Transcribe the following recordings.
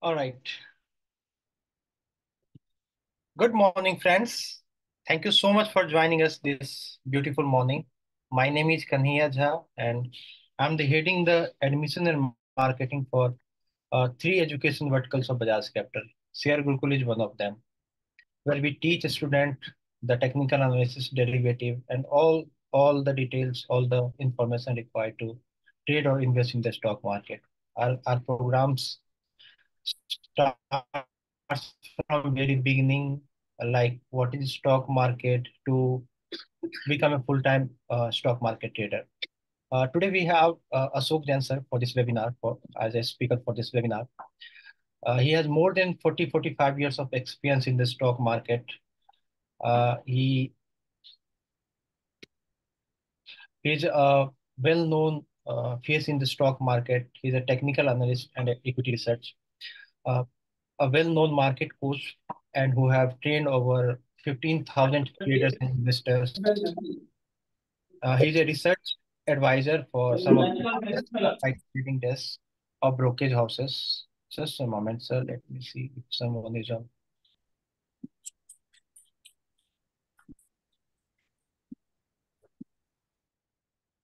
All right. Good morning, friends. Thank you so much for joining us this beautiful morning. My name is Kanhaiya Jha, and I'm the heading the admission and marketing for uh, three education verticals of Bajaj Capital. CR Gurukul is one of them, where we teach a student the technical analysis, derivative, and all all the details, all the information required to trade or invest in the stock market. Our, our programs starts from very beginning, like what is stock market to become a full-time uh, stock market trader. Uh, today we have uh, Ashok Jain for this webinar for as a speaker for this webinar. Uh, he has more than 40, 45 years of experience in the stock market. Uh, he is a well-known uh, face in the stock market. He's a technical analyst and equity research. Uh, a well-known market coach and who have trained over 15,000 traders and investors. Uh, he's a research advisor for some of the trading desks of brokerage houses. Just a moment, sir. Let me see if someone is on.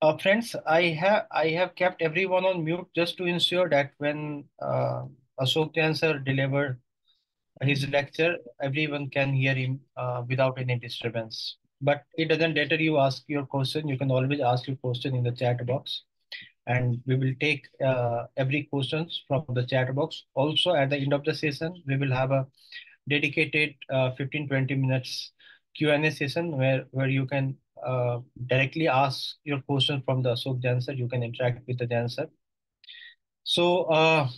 Uh, friends, I have I have kept everyone on mute just to ensure that when uh, Ashok Jain sir deliver his lecture, everyone can hear him uh, without any disturbance. But it doesn't matter you ask your question. You can always ask your question in the chat box, and we will take uh, every questions from the chat box. Also, at the end of the session, we will have a dedicated 15-20 minutes Q&A session where where you can uh, directly ask your question from the Ashok Jain. You can interact with the sir. So, uh,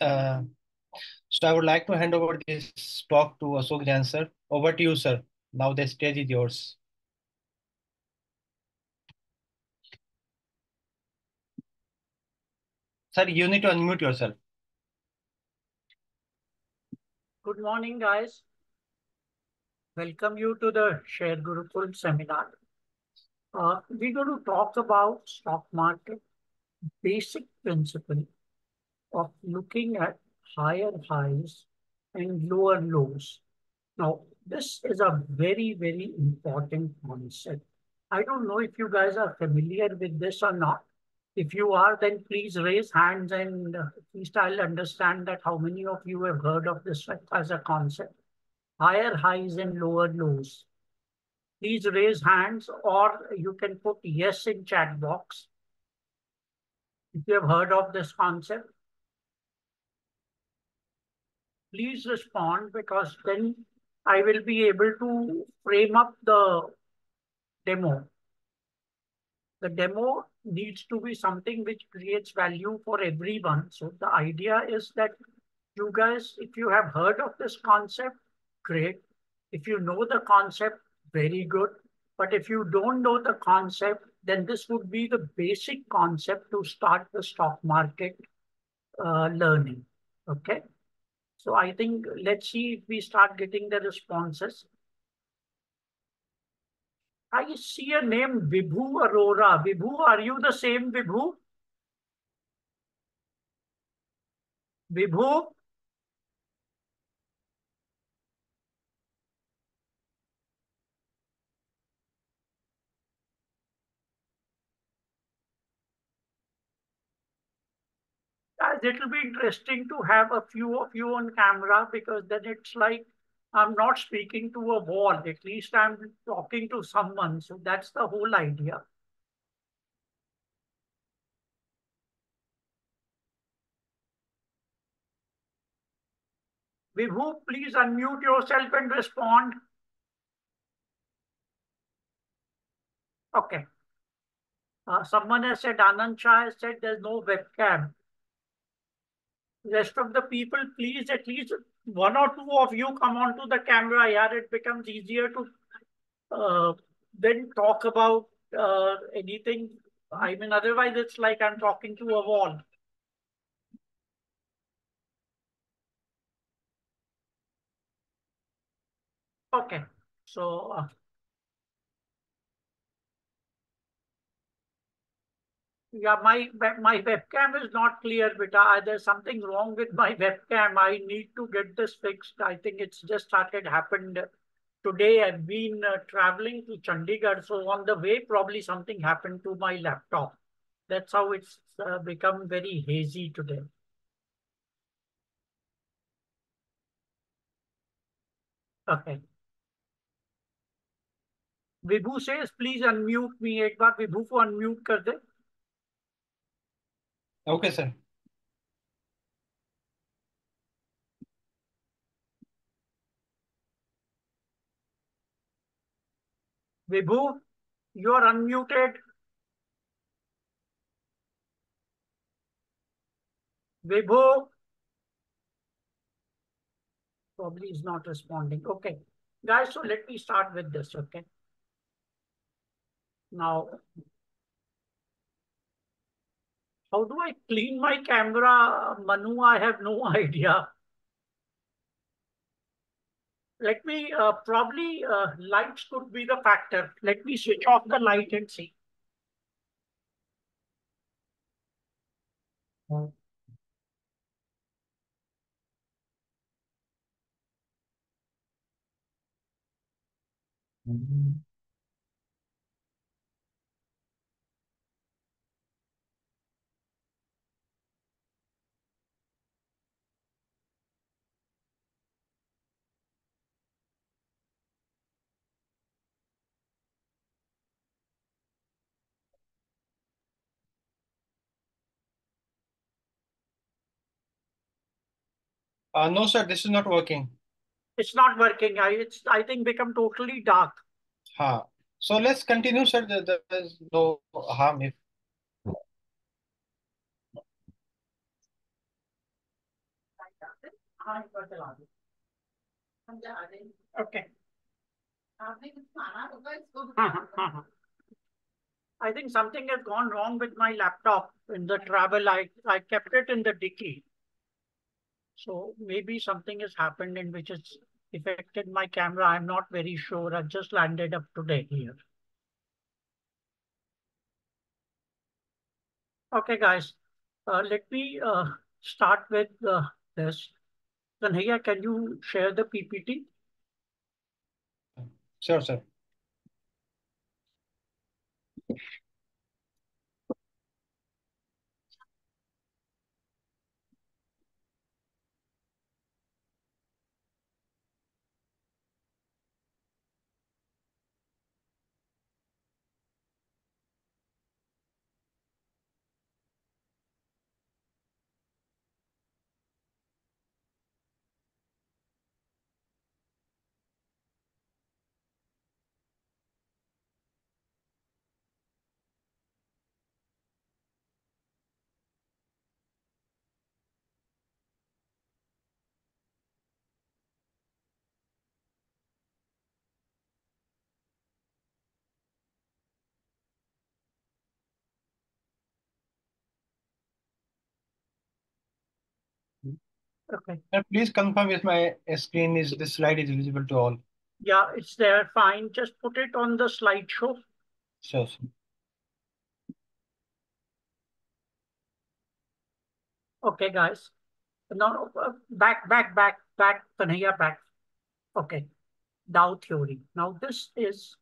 uh, so I would like to hand over this talk to Ashok Jain sir. Over to you, sir. Now the stage is yours. Sir, you need to unmute yourself. Good morning, guys. Welcome you to the Share Gurukul seminar. Uh, we're going to talk about stock market basic principle of looking at higher highs and lower lows. Now, this is a very, very important concept. I don't know if you guys are familiar with this or not. If you are, then please raise hands and at least I'll understand that how many of you have heard of this as a concept. Higher highs and lower lows. Please raise hands or you can put yes in chat box. If you have heard of this concept, please respond because then I will be able to frame up the demo. The demo needs to be something which creates value for everyone. So the idea is that you guys, if you have heard of this concept, great. If you know the concept, very good. But if you don't know the concept, then this would be the basic concept to start the stock market uh, learning. Okay. So I think let's see if we start getting the responses. I see a name Vibhu Arora. Vibhu, are you the same Vibhu? Vibhu? Guys, it'll be interesting to have a few of you on camera because then it's like I'm not speaking to a wall. At least I'm talking to someone. So that's the whole idea. Vibhu, please unmute yourself and respond. Okay. Uh, someone has said, Anand Shah has said there's no webcam. Rest of the people, please, at least one or two of you come onto the camera. Yeah, it becomes easier to uh, then talk about uh, anything. I mean, otherwise it's like I'm talking to a wall. Okay, so uh, Yeah, my my webcam is not clear, beta. There's something wrong with my webcam. I need to get this fixed. I think it's just started happened today. I've been uh, traveling to Chandigarh, so on the way, probably something happened to my laptop. That's how it's uh, become very hazy today. Okay. Vibhu says, please unmute me. एक बार विभू को unmute कर दे. Okay, sir. Vibhu, you are unmuted. Vibhu. Probably is not responding. Okay. Guys, so let me start with this, okay? Now, how do I clean my camera, Manu? I have no idea. Let me, uh, probably uh, lights could be the factor. Let me switch off the light and see. Mm -hmm. Uh, no, sir, this is not working. It's not working. I it's I think become totally dark. Ha. So let's continue, sir. There is no harm if. Okay. I think something has gone wrong with my laptop in the travel. I, I kept it in the dicky. So maybe something has happened in which has affected my camera. I'm not very sure. I've just landed up today here. Okay, guys, uh, let me uh, start with uh, this. Kanhaiya, can you share the PPT? Sure, sir. Okay. please confirm if my screen is, this slide is visible to all. Yeah, it's there. Fine. Just put it on the slideshow. Sure. sir. Okay, guys. No, back, back, back, back, Kanhaiya, back. Okay. Dow theory. Now, this is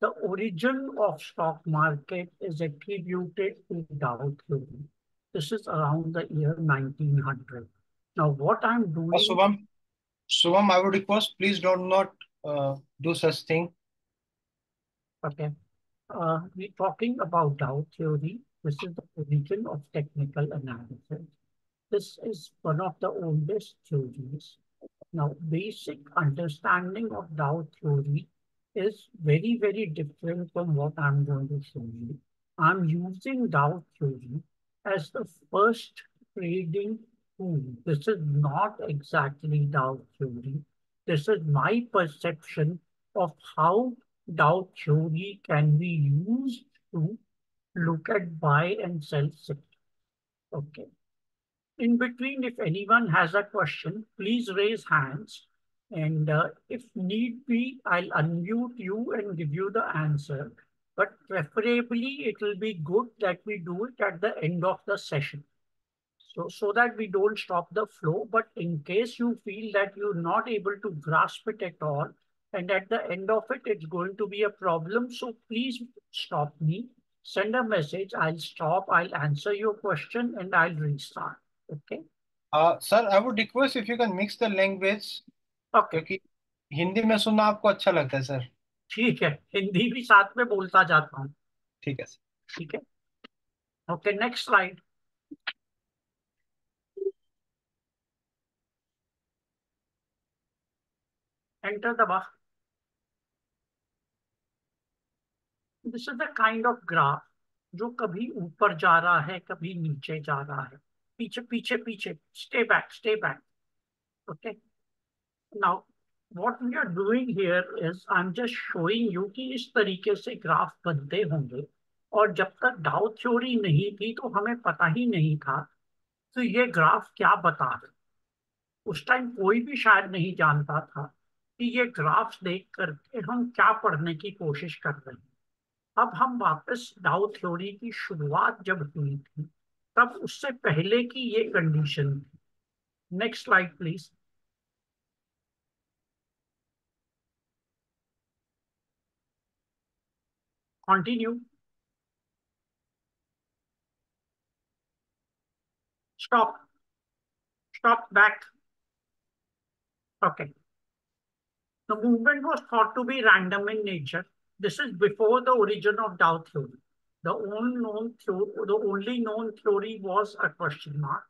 the origin of stock market is attributed to Dow theory. This is around the year 1900. Now, what I'm doing... Uh, Subham, Subham, I would request, please do not uh, do such thing. Okay. Uh, we're talking about Dow theory. This is the origin of technical analysis. This is one of the oldest theories. Now, basic understanding of Dow theory is very, very different from what I'm going to show you. I'm using Dow theory as the first trading tool. This is not exactly Dow theory. This is my perception of how Dow theory can be used to look at buy and sell sector. Okay. In between, if anyone has a question, please raise hands. And uh, if need be, I'll unmute you and give you the answer. but preferably it will be good that we do it at the end of the session So, so that we don't stop the flow. But in case you feel that you're not able to grasp it at all, and at the end of it, it's going to be a problem. So please stop me, send a message. I'll stop, I'll answer your question, and I'll restart. Okay. Uh, sir, I would request if you can mix the language Okay. क्योंकि हिंदी में सुनना आपको अच्छा लगता है sir ठीक है हिंदी भी साथ में बोलता जाता हूँ ठीक है सर ठीक है ओके नेक्स्ट स्लाइड एंटर दबा this is the kind of graph जो कभी ऊपर जा रहा है, कभी नीचे जा रहा है। पीछे पीछे पीछे। Stay back stay back okay now what we are doing here is, I'm just showing you कि इस तरीके से ग्राफ बनते होंगे। और जब तक डाउ थ्योरी नहीं थी तो हमें पता ही नहीं था। तो ये ग्राफ क्या बता रहे उस टाइम कोई भी शायद नहीं जानता था। कि ये ग्राफ्स देख करके हम क्या पढ़ने की कोशिश कर रहे हैं। अब हम वापस डाउ थ्योरी की शुरुआत जब हुई थी, तब उससे पहले की ये कंडीशन थी। Next slide please continue stop stop stop back. Okay. the movement was thought to be random in nature this is before the origin of Dow theory the only known theory the only known theory was a question mark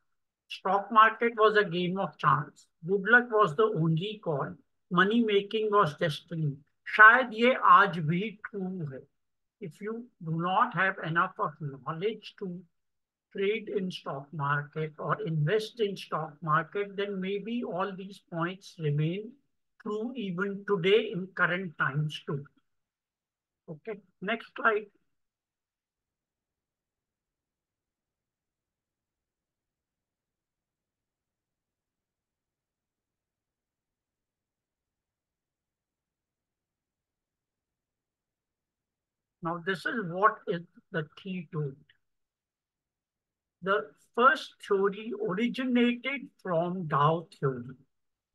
stock market was a game of chance good luck was the only call money making was destiny शायद ये आज भी true है if you do not have enough of knowledge to trade in stock market or invest in stock market, then maybe all these points remain true even today in current times too. Okay, next slide. Now this is what is the key to it. The first theory originated from Dow theory.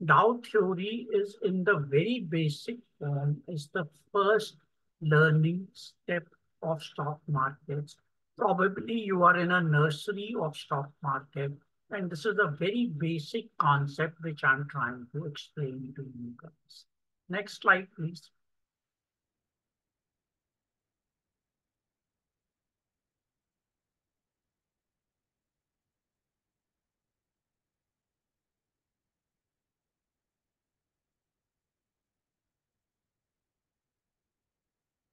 Dow theory is in the very basic form is the first learning step of stock markets. Probably you are in a nursery of stock market and this is a very basic concept which I'm trying to explain to you guys. Next slide, please.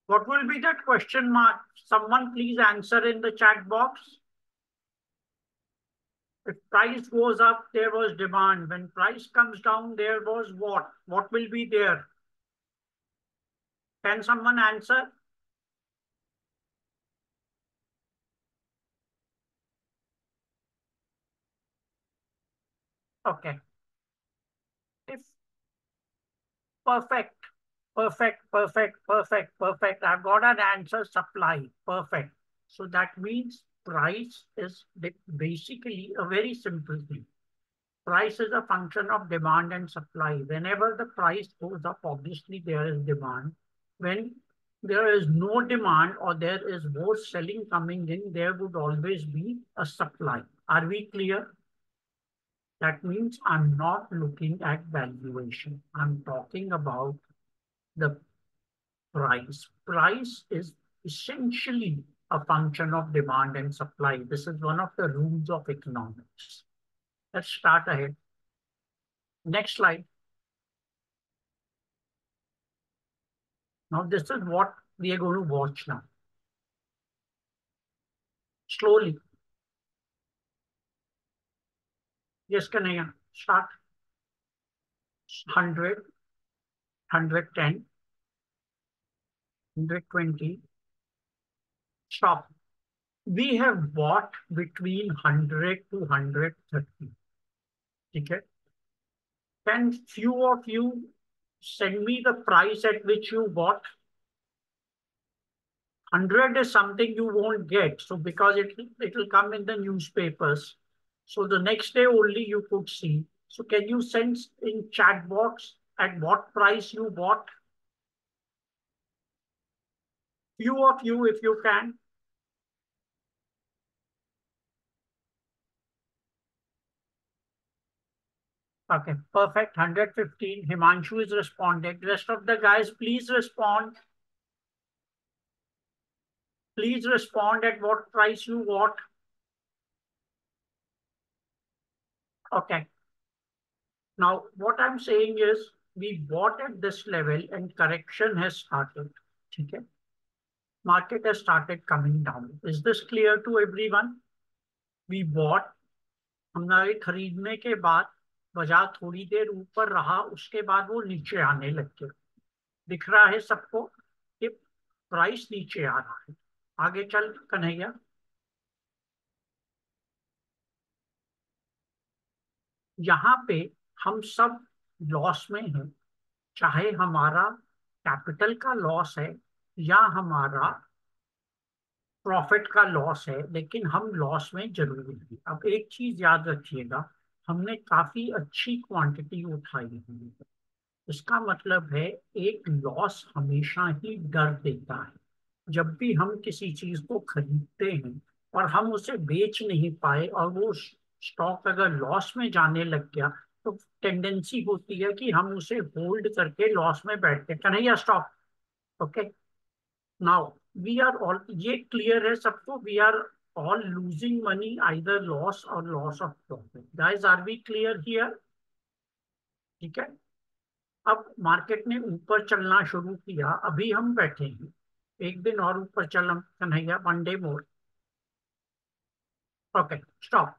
What will be that question mark? Someone please answer in the chat box. If price goes up, there was demand. When price comes down, there was what? What will be there? Can someone answer? Okay. If perfect, perfect, perfect, perfect, perfect. I've got an answer supply. Perfect. So that means price is basically a very simple thing. Price is a function of demand and supply. Whenever the price goes up, obviously there is demand. When there is no demand or there is more selling coming in, there would always be a supply. Are we clear? That means I'm not looking at valuation. I'm talking about the price. Price is essentially a function of demand and supply. This is one of the rules of economics. Let's start ahead. Next slide. Now this is what we are going to watch now. Slowly. Yes, Kanaya, start. 100, 110, 120. Stop. We have bought between 100 to 130. Okay. Can few of you send me the price at which you bought? 100 is something you won't get. So because it, it will come in the newspapers. So the next day only you could see. So can you send in chat box at what price you bought? Few of you, if you can. Okay, perfect. 115. Himanshu is responded. Rest of the guys, please respond. Please respond at what price you bought. Okay. Now, what I'm saying is we bought at this level and correction has started. Okay. Market has started coming down. Is this clear to everyone? We bought. हमारे खरीदने के बाद बाज़ार थोड़ी देर ऊपर रहा उसके बाद वो नीचे आने लग गया दिख रहा है सबको कि प्राइस नीचे आ रहा है आगे चल कन्हैया यहाँ पे हम सब लॉस में है, चाहे हमारा कैपिटल का लॉस है या हमारा प्रॉफिट का लॉस है, लेकिन हम लॉस में ज़रूर हैं। अब एक चीज़ याद रखिएगा, हमने काफ़ी अच्छी क्वांटिटी उठाई है। इसका मतलब है, एक लॉस हमेशा ही डर देता है। जब भी हम किसी चीज़ को खरीदते हैं और हम उसे बेच नहीं पाए और वो स्टॉक अगर लॉस में जाने लग गया टेंडेंसी होती है कि हम उसे होल्ड करके लॉस में बैठते हैं। Kanhaiya stock okay now we are all ये क्लियर है सबको we are all losing money, either loss or loss of profit. Guys, are we clear here? ठीक है? अब मार्केट ने ऊपर चलना शुरू किया। अभी हम बैठे हैं। एक दिन और ऊपर चल Kanhaiya one day more okay stop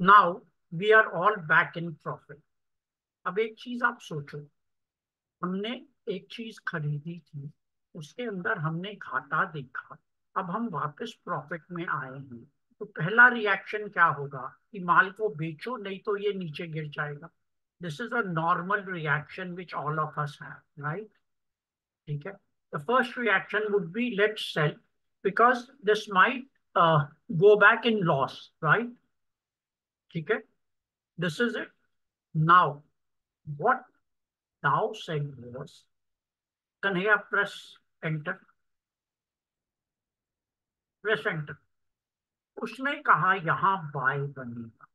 now we are all back in profit अब एक चीज़ आप सोचो। हमने एक चीज़ खरीदी थी, उसके अंदर हमने घाटा देखा। अब हम वापस प्रॉफिट में आए हैं। तो पहला रिएक्शन क्या होगा कि माल को बेचो, नहीं तो ये नीचे गिर जाएगा। This is a normal reaction which all of us have right ठीक है? The first reaction would be let sell because this might go back in loss right ठीक है? This is it now what Dow said was, Kanhaya press enter. Present उसने कहा यहाँ bye बनेगा.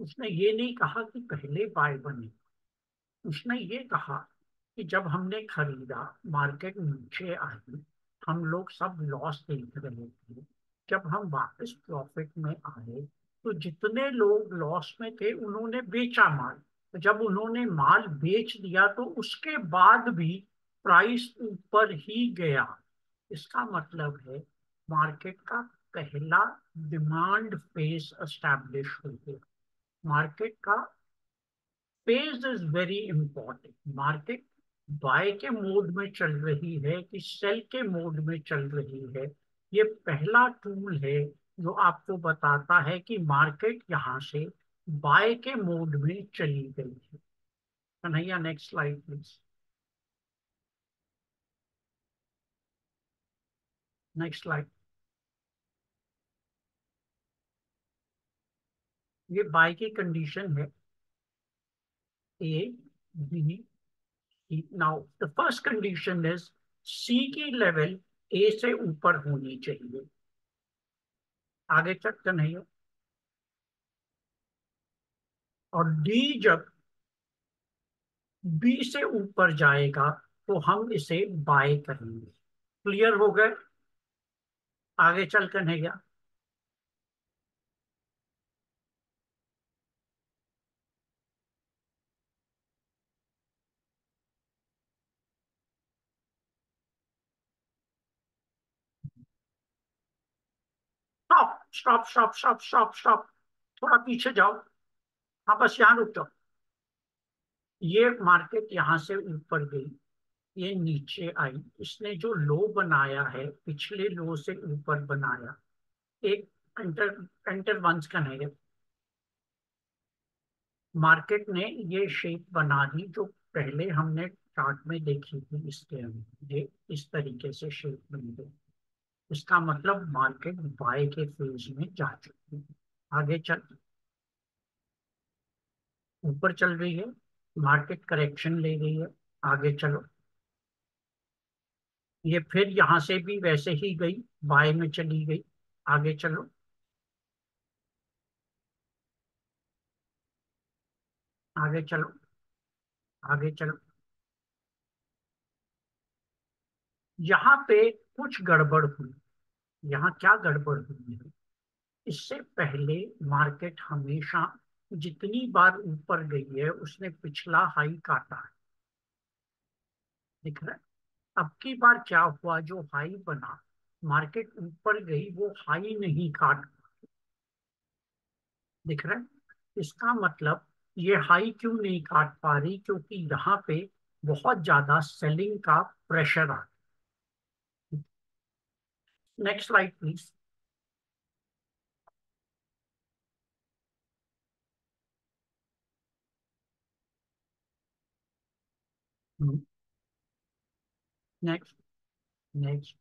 उसने ये नहीं कहा कि पहले बाय बनेगा। उसने ये कहा कि जब हमने खरीदा मार्केट नीचे आई हम लोग सब लॉस देख रहे थे। जब हम वापस प्रॉफिट में आए तो जितने लोग लॉस में थे, उन्होंने बेचा माल। तो जब उन्होंने माल बेच दिया तो उसके बाद भी प्राइस ऊपर ही गया। इसका मतलब है मार्केट का पहला डिमांड फ़ेज़ एस्टैब्लिश हो गया। मार्केट का phase is very important market buy के मोड में चल रही है कि सेल के मोड में चल रही है। ये पहला टूल है जो आपको बताता है कि मार्केट यहाँ से बाय के मोड में चली गई है। Kanhaiya next slide please next slide ये बाय की कंडीशन है। A B C now the first condition is C की लेवल ए से ऊपर होनी चाहिए। आगे चक नहीं हो। और डी जब बी से ऊपर जाएगा तो हम इसे बाय करेंगे। क्लियर हो गए? आगे चल कर नहीं गया। Stop stop stop stop stop थोड़ा पीछे जाओ। हाँ बस यहाँ रुक जाओ। ये मार्केट यहाँ से ऊपर गई, ये नीचे आई। इसने जो लो बनाया है, पिछले लो से ऊपर बनाया, एक एंटर एंटर वंस का नहीं है। मार्केट ने ये शेप बना दी जो पहले हमने चार्ट में देखी थी इसके अंदर। ये इस तरीके से शेप बन गई। इसका मतलब मार्केट बाय के फ़ेज़ में जा चुकी है। आगे चल। ऊपर चल रही है मार्केट करेक्शन ले रही है, आगे चलो। ये फिर यहाँ से भी वैसे ही गई बाय में चली गई, आगे चलो। आगे चलो आगे चलो। यहाँ पे कुछ गड़बड़ हुई। यहाँ क्या गड़बड़ हुई है? इससे पहले मार्केट हमेशा जितनी बार ऊपर गई है, उसने पिछला हाई काटा है। दिख रहा है? अब की बार क्या हुआ? जो हाई बना, मार्केट ऊपर गई, वो हाई नहीं काट दिख रहा है? इसका मतलब ये हाई क्यों नहीं काट पा रही? क्योंकि यहाँ पे बहुत ज़्यादा सेलिंग का pressure uh next slide please next next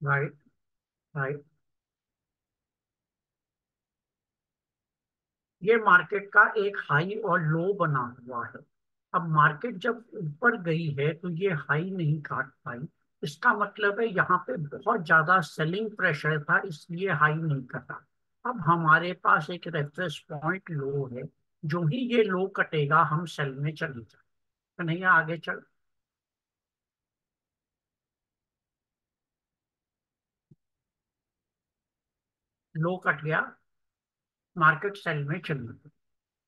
right right ये मार्केट का एक हाई और लो बना हुआ है। अब मार्केट जब ऊपर गई है तो ये हाई नहीं काट पाई। इसका मतलब है यहाँ पे बहुत ज़्यादा सेलिंग प्रेशर था, इसलिए हाई नहीं कटा। अब हमारे पास एक रेफरेंस पॉइंट लो है, जो ही ये लो कटेगा, हम सेल में चले जाए। तो नहीं, आगे चल। लो कट गया मार्केट सेल में चली गई।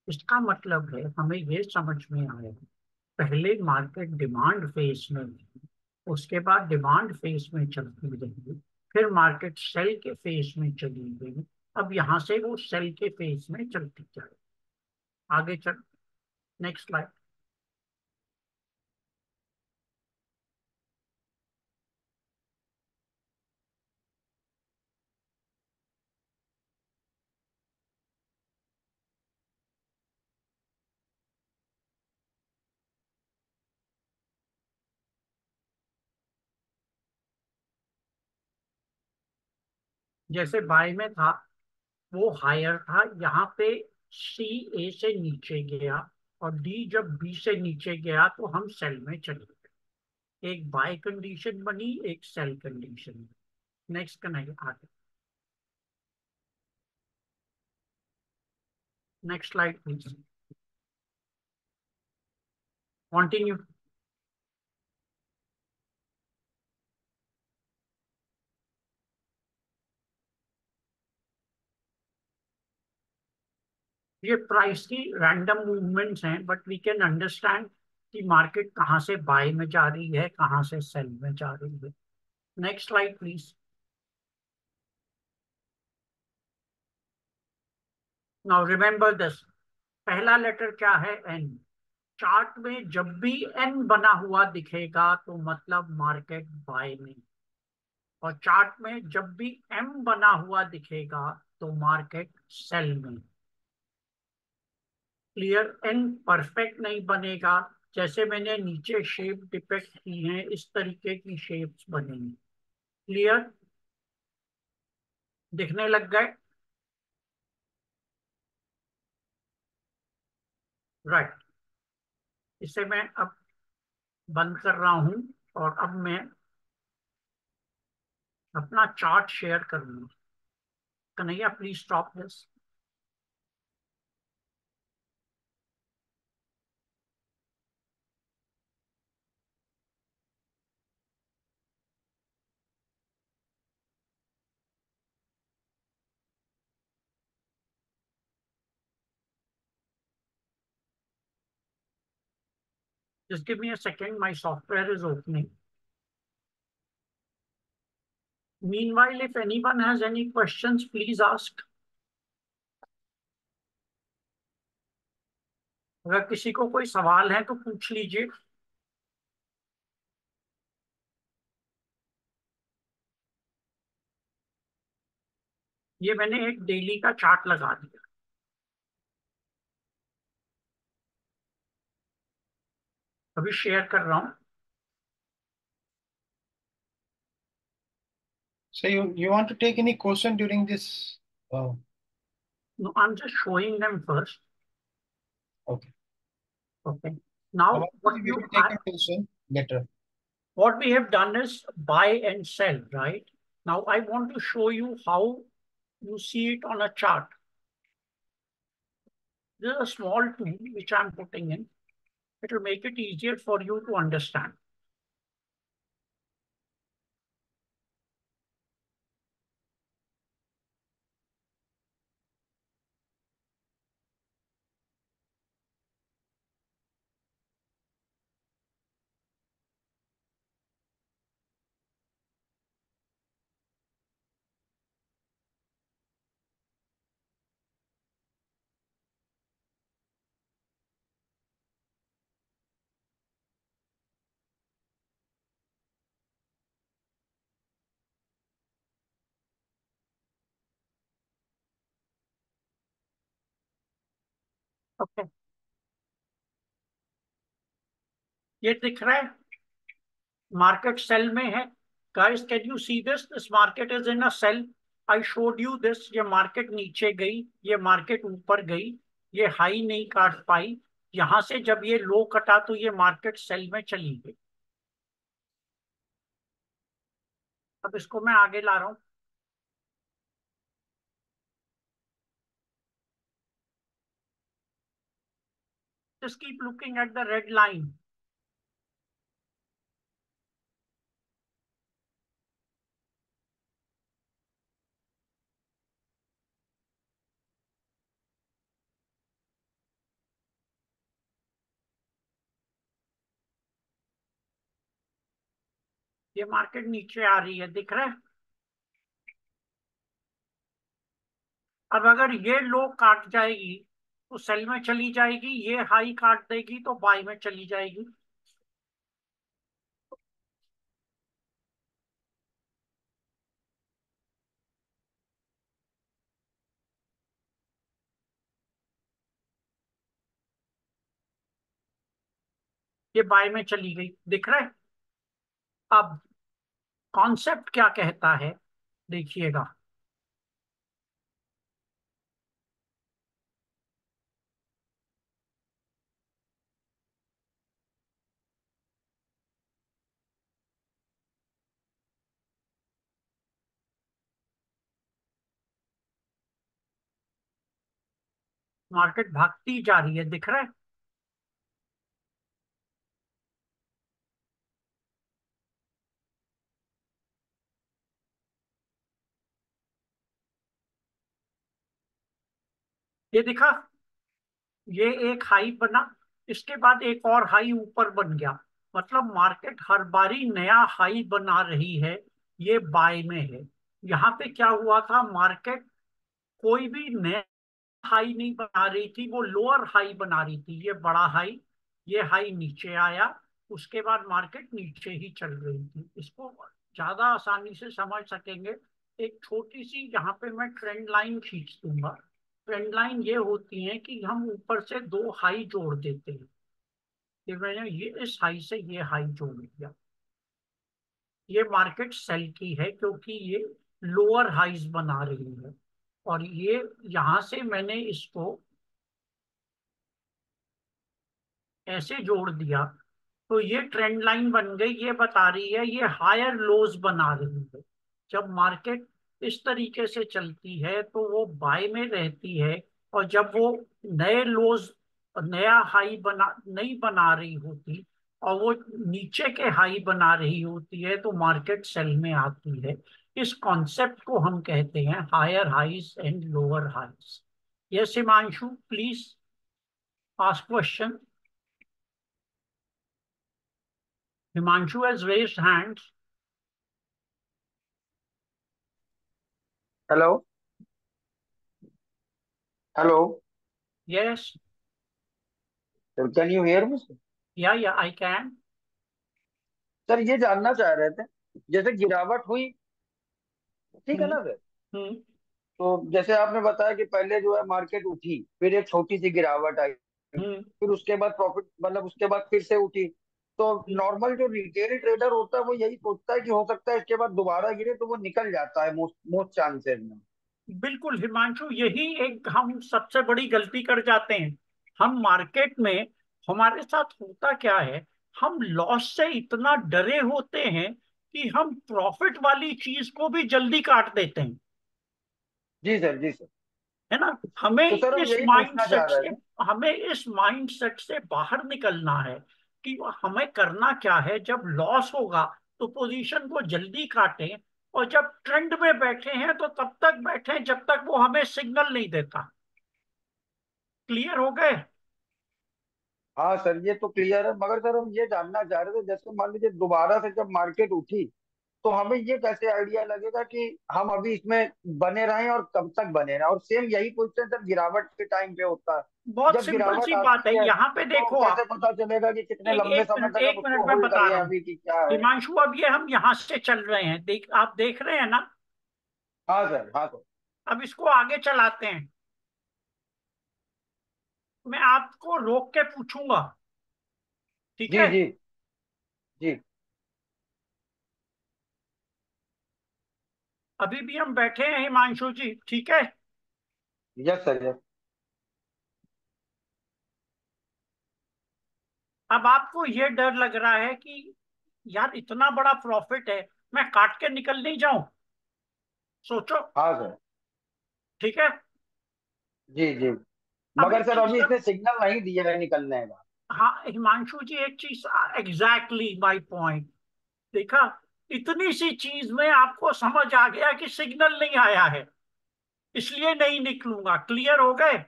इसका मतलब है, हमें ये समझ में आया, पहले मार्केट डिमांड फ़ेज़ में उसके बाद डिमांड फ़ेज़ में चलती रही, फिर मार्केट सेल के फ़ेज़ में चली गई, अब यहाँ से वो सेल के फ़ेज़ में चलती जाए आगे चल नेक्स्ट स्लाइड जैसे बाय में था, वो हायर था, यहाँ पे सी ए से नीचे गया और डी जब बी से नीचे गया तो हम सेल में चले गए। एक बाय कंडीशन बनी, एक सेल कंडीशन नेक्स्ट कनेक्ट आगे। नेक्स्ट स्लाइड प्लीज़ कंटिन्यू ये प्राइस की रैंडम मूवमेंट्स हैं बट वी कैन अंडरस्टैंड कि मार्केट कहाँ से बाय में जा रही है, कहाँ से सेल में जा रही है। Next slide please now remember this पहला लेटर क्या है? एन चार्ट में जब भी एन बना हुआ दिखेगा तो मतलब मार्केट बाय में। और चार्ट में जब भी एम बना हुआ दिखेगा तो मार्केट सेल में। क्लियर एंड परफेक्ट नहीं बनेगा, जैसे मैंने नीचे शेप डिपेक्ट की है, इस तरीके की शेप्स बनेंगी। क्लियर दिखने लग गए? Right right. इसे मैं अब बंद कर रहा हूँ और अब मैं अपना चार्ट शेयर करूँगा। Kanhaiya please stop this Just give me a second. My software is opening. Meanwhile, if anyone has any questions, please ask. अगर किसी को कोई सवाल है तो पूछ लीजिए ये मैंने एक डेली का चार्ट लगा दिया अभी शेयर कर रहा हूं So you you want to take any question during this? Oh. No, I'm just showing them first. Okay. Okay. Now what you take question later. What we have done is buy and sell, right? Now I want to show you how you see it on a chart. This is a small tool which I'm putting in. It will make it easier for you to understand. ये दिख रहा है? Market sell में है। Guys, can you see this? This market is in a cell. I showed you this. ये market नीचे गई, ये मार्केट ऊपर गई, ये हाई नहीं काट पाई। यहाँ से जब ये लो कटा तो ये मार्केट सेल में चली गई। अब इसको मैं आगे ला रहा हूँ। Just keep looking at the red line. ये मार्केट नीचे आ रही है, दिख रहा है? अब अगर ये लो काट जाएगी तो सेल में चली जाएगी, ये हाई काट देगी तो बाई में चली जाएगी। ये बाय में चली गई, दिख रहा है? अब कॉन्सेप्ट क्या कहता है, देखिएगा। मार्केट भागती जा रही है, दिख रहा है? ये दिखा, ये एक हाई बना, इसके बाद एक और हाई ऊपर बन गया। मतलब मार्केट हर बारी नया हाई बना रही है, ये बाय में है। यहाँ पे क्या हुआ था, मार्केट कोई भी नया हाई नहीं बना रही थी, वो लोअर हाई बना रही थी, ये बड़ा हाई ये हाई नीचे आया, उसके बाद मार्केट नीचे ही चल रही थी। इसको ज़्यादा आसानी से समझ सकेंगे। एक छोटी सी यहाँ पे मैं ट्रेंड लाइन खींच दूँगा। ट्रेंड लाइन ये होती है कि हम ऊपर से दो हाई जोड़ देते हैं। कि मैंने ये इस हाई से ये हाई जोड़ दिया। ये मार्केट सेल की है, क्योंकि ये लोअर हाइज बना रही है। और ये यहाँ से मैंने इसको ऐसे जोड़ दिया तो ये ट्रेंड लाइन बन गई, ये बता रही है, ये हायर लोज बना रही है। जब मार्केट इस तरीके से चलती है तो वो बाय में रहती है, और जब वो नए लोज नया हाई बना, नहीं बना रही होती, और वो नीचे के हाई बना रही होती है तो मार्केट सेल में आती है। इस कॉन्सेप्ट को हम कहते हैं higher highs and lower highs yes Himanshu please ask question Himanshu has raised hand hello hello yes can you hear me Yeah, yeah, I can. Sir ये जानना चाह रहे थे जैसे गिरावट हुई ठीक है ना सर Hmm. तो जैसे आपने बताया कि पहले जो है मार्केट उठी फिर एक छोटी सी गिरावट आई Hmm. फिर उसके बाद प्रॉफिट मतलब उसके बाद फिर से उठी। तो नॉर्मल जो रिटेल ट्रेडर होता है वो यही सोचता है कि हो सकता है इसके बाद दोबारा गिरे तो वो निकल जाता है मोस्ट मोस्ट चांसेस में। बिल्कुल हिमांशु यही एक हम सबसे बड़ी गलती कर जाते हैं। हम मार्केट में हमारे साथ होता क्या है हम लॉस से इतना डरे होते हैं कि हम प्रॉफिट वाली चीज़ को भी जल्दी काट देते हैं। जी सर जी सर। है ना? हमें तो इस यही माइंड सेट से हमें इस माइंड सेट से बाहर निकलना है कि हमें करना क्या है। जब लॉस होगा तो पोजीशन को जल्दी काटें और जब ट्रेंड में बैठे हैं तो तब तक बैठे जब तक वो हमें सिग्नल नहीं देता। क्लियर हो गए? हाँ सर ये तो क्लियर है मगर सर हम ये जानना चाह रहे थे जैसे मान लीजिए दोबारा से जब मार्केट उठी तो हमें ये कैसे आइडिया लगेगा कि हम अभी इसमें बने रहें और कब तक बने रहें? और सेम यही क्वेश्चन सर गिरावट के टाइम पे होता है। बहुत जब सिंपल सी बात है यहाँ पे तो देखो कैसे आप। पता चलेगा कि कितने एक लंबे एक समय तक एक मिनट में बता रहा अभी की क्या है। हिमांशु अब ये हम यहाँ से चल रहे हैं देख आप देख रहे हैं ना? हाँ सर हाँ सर। अब इसको आगे चलाते हैं। मैं आपको रोक के पूछूँगा। ठीक जी है? जी। जी। अभी भी हम बैठे हैं हिमांशु जी ठीक है? यस सर यस अब आपको ये डर लग रहा है कि यार इतना बड़ा प्रॉफिट है मैं काट के निकल नहीं जाऊँ? सोचो। हाँ सर ठीक है? जी जी। मगर सर अभी इसने सिग्नल नहीं दिया है निकलने का। हाँ हिमांशु जी एक चीज़ एग्जैक्टली माय पॉइंट देखा इतनी सी चीज़ में आपको समझ आ गया कि सिग्नल नहीं आया है। इसलिए नहीं निकलूँगा। क्लियर हो गए?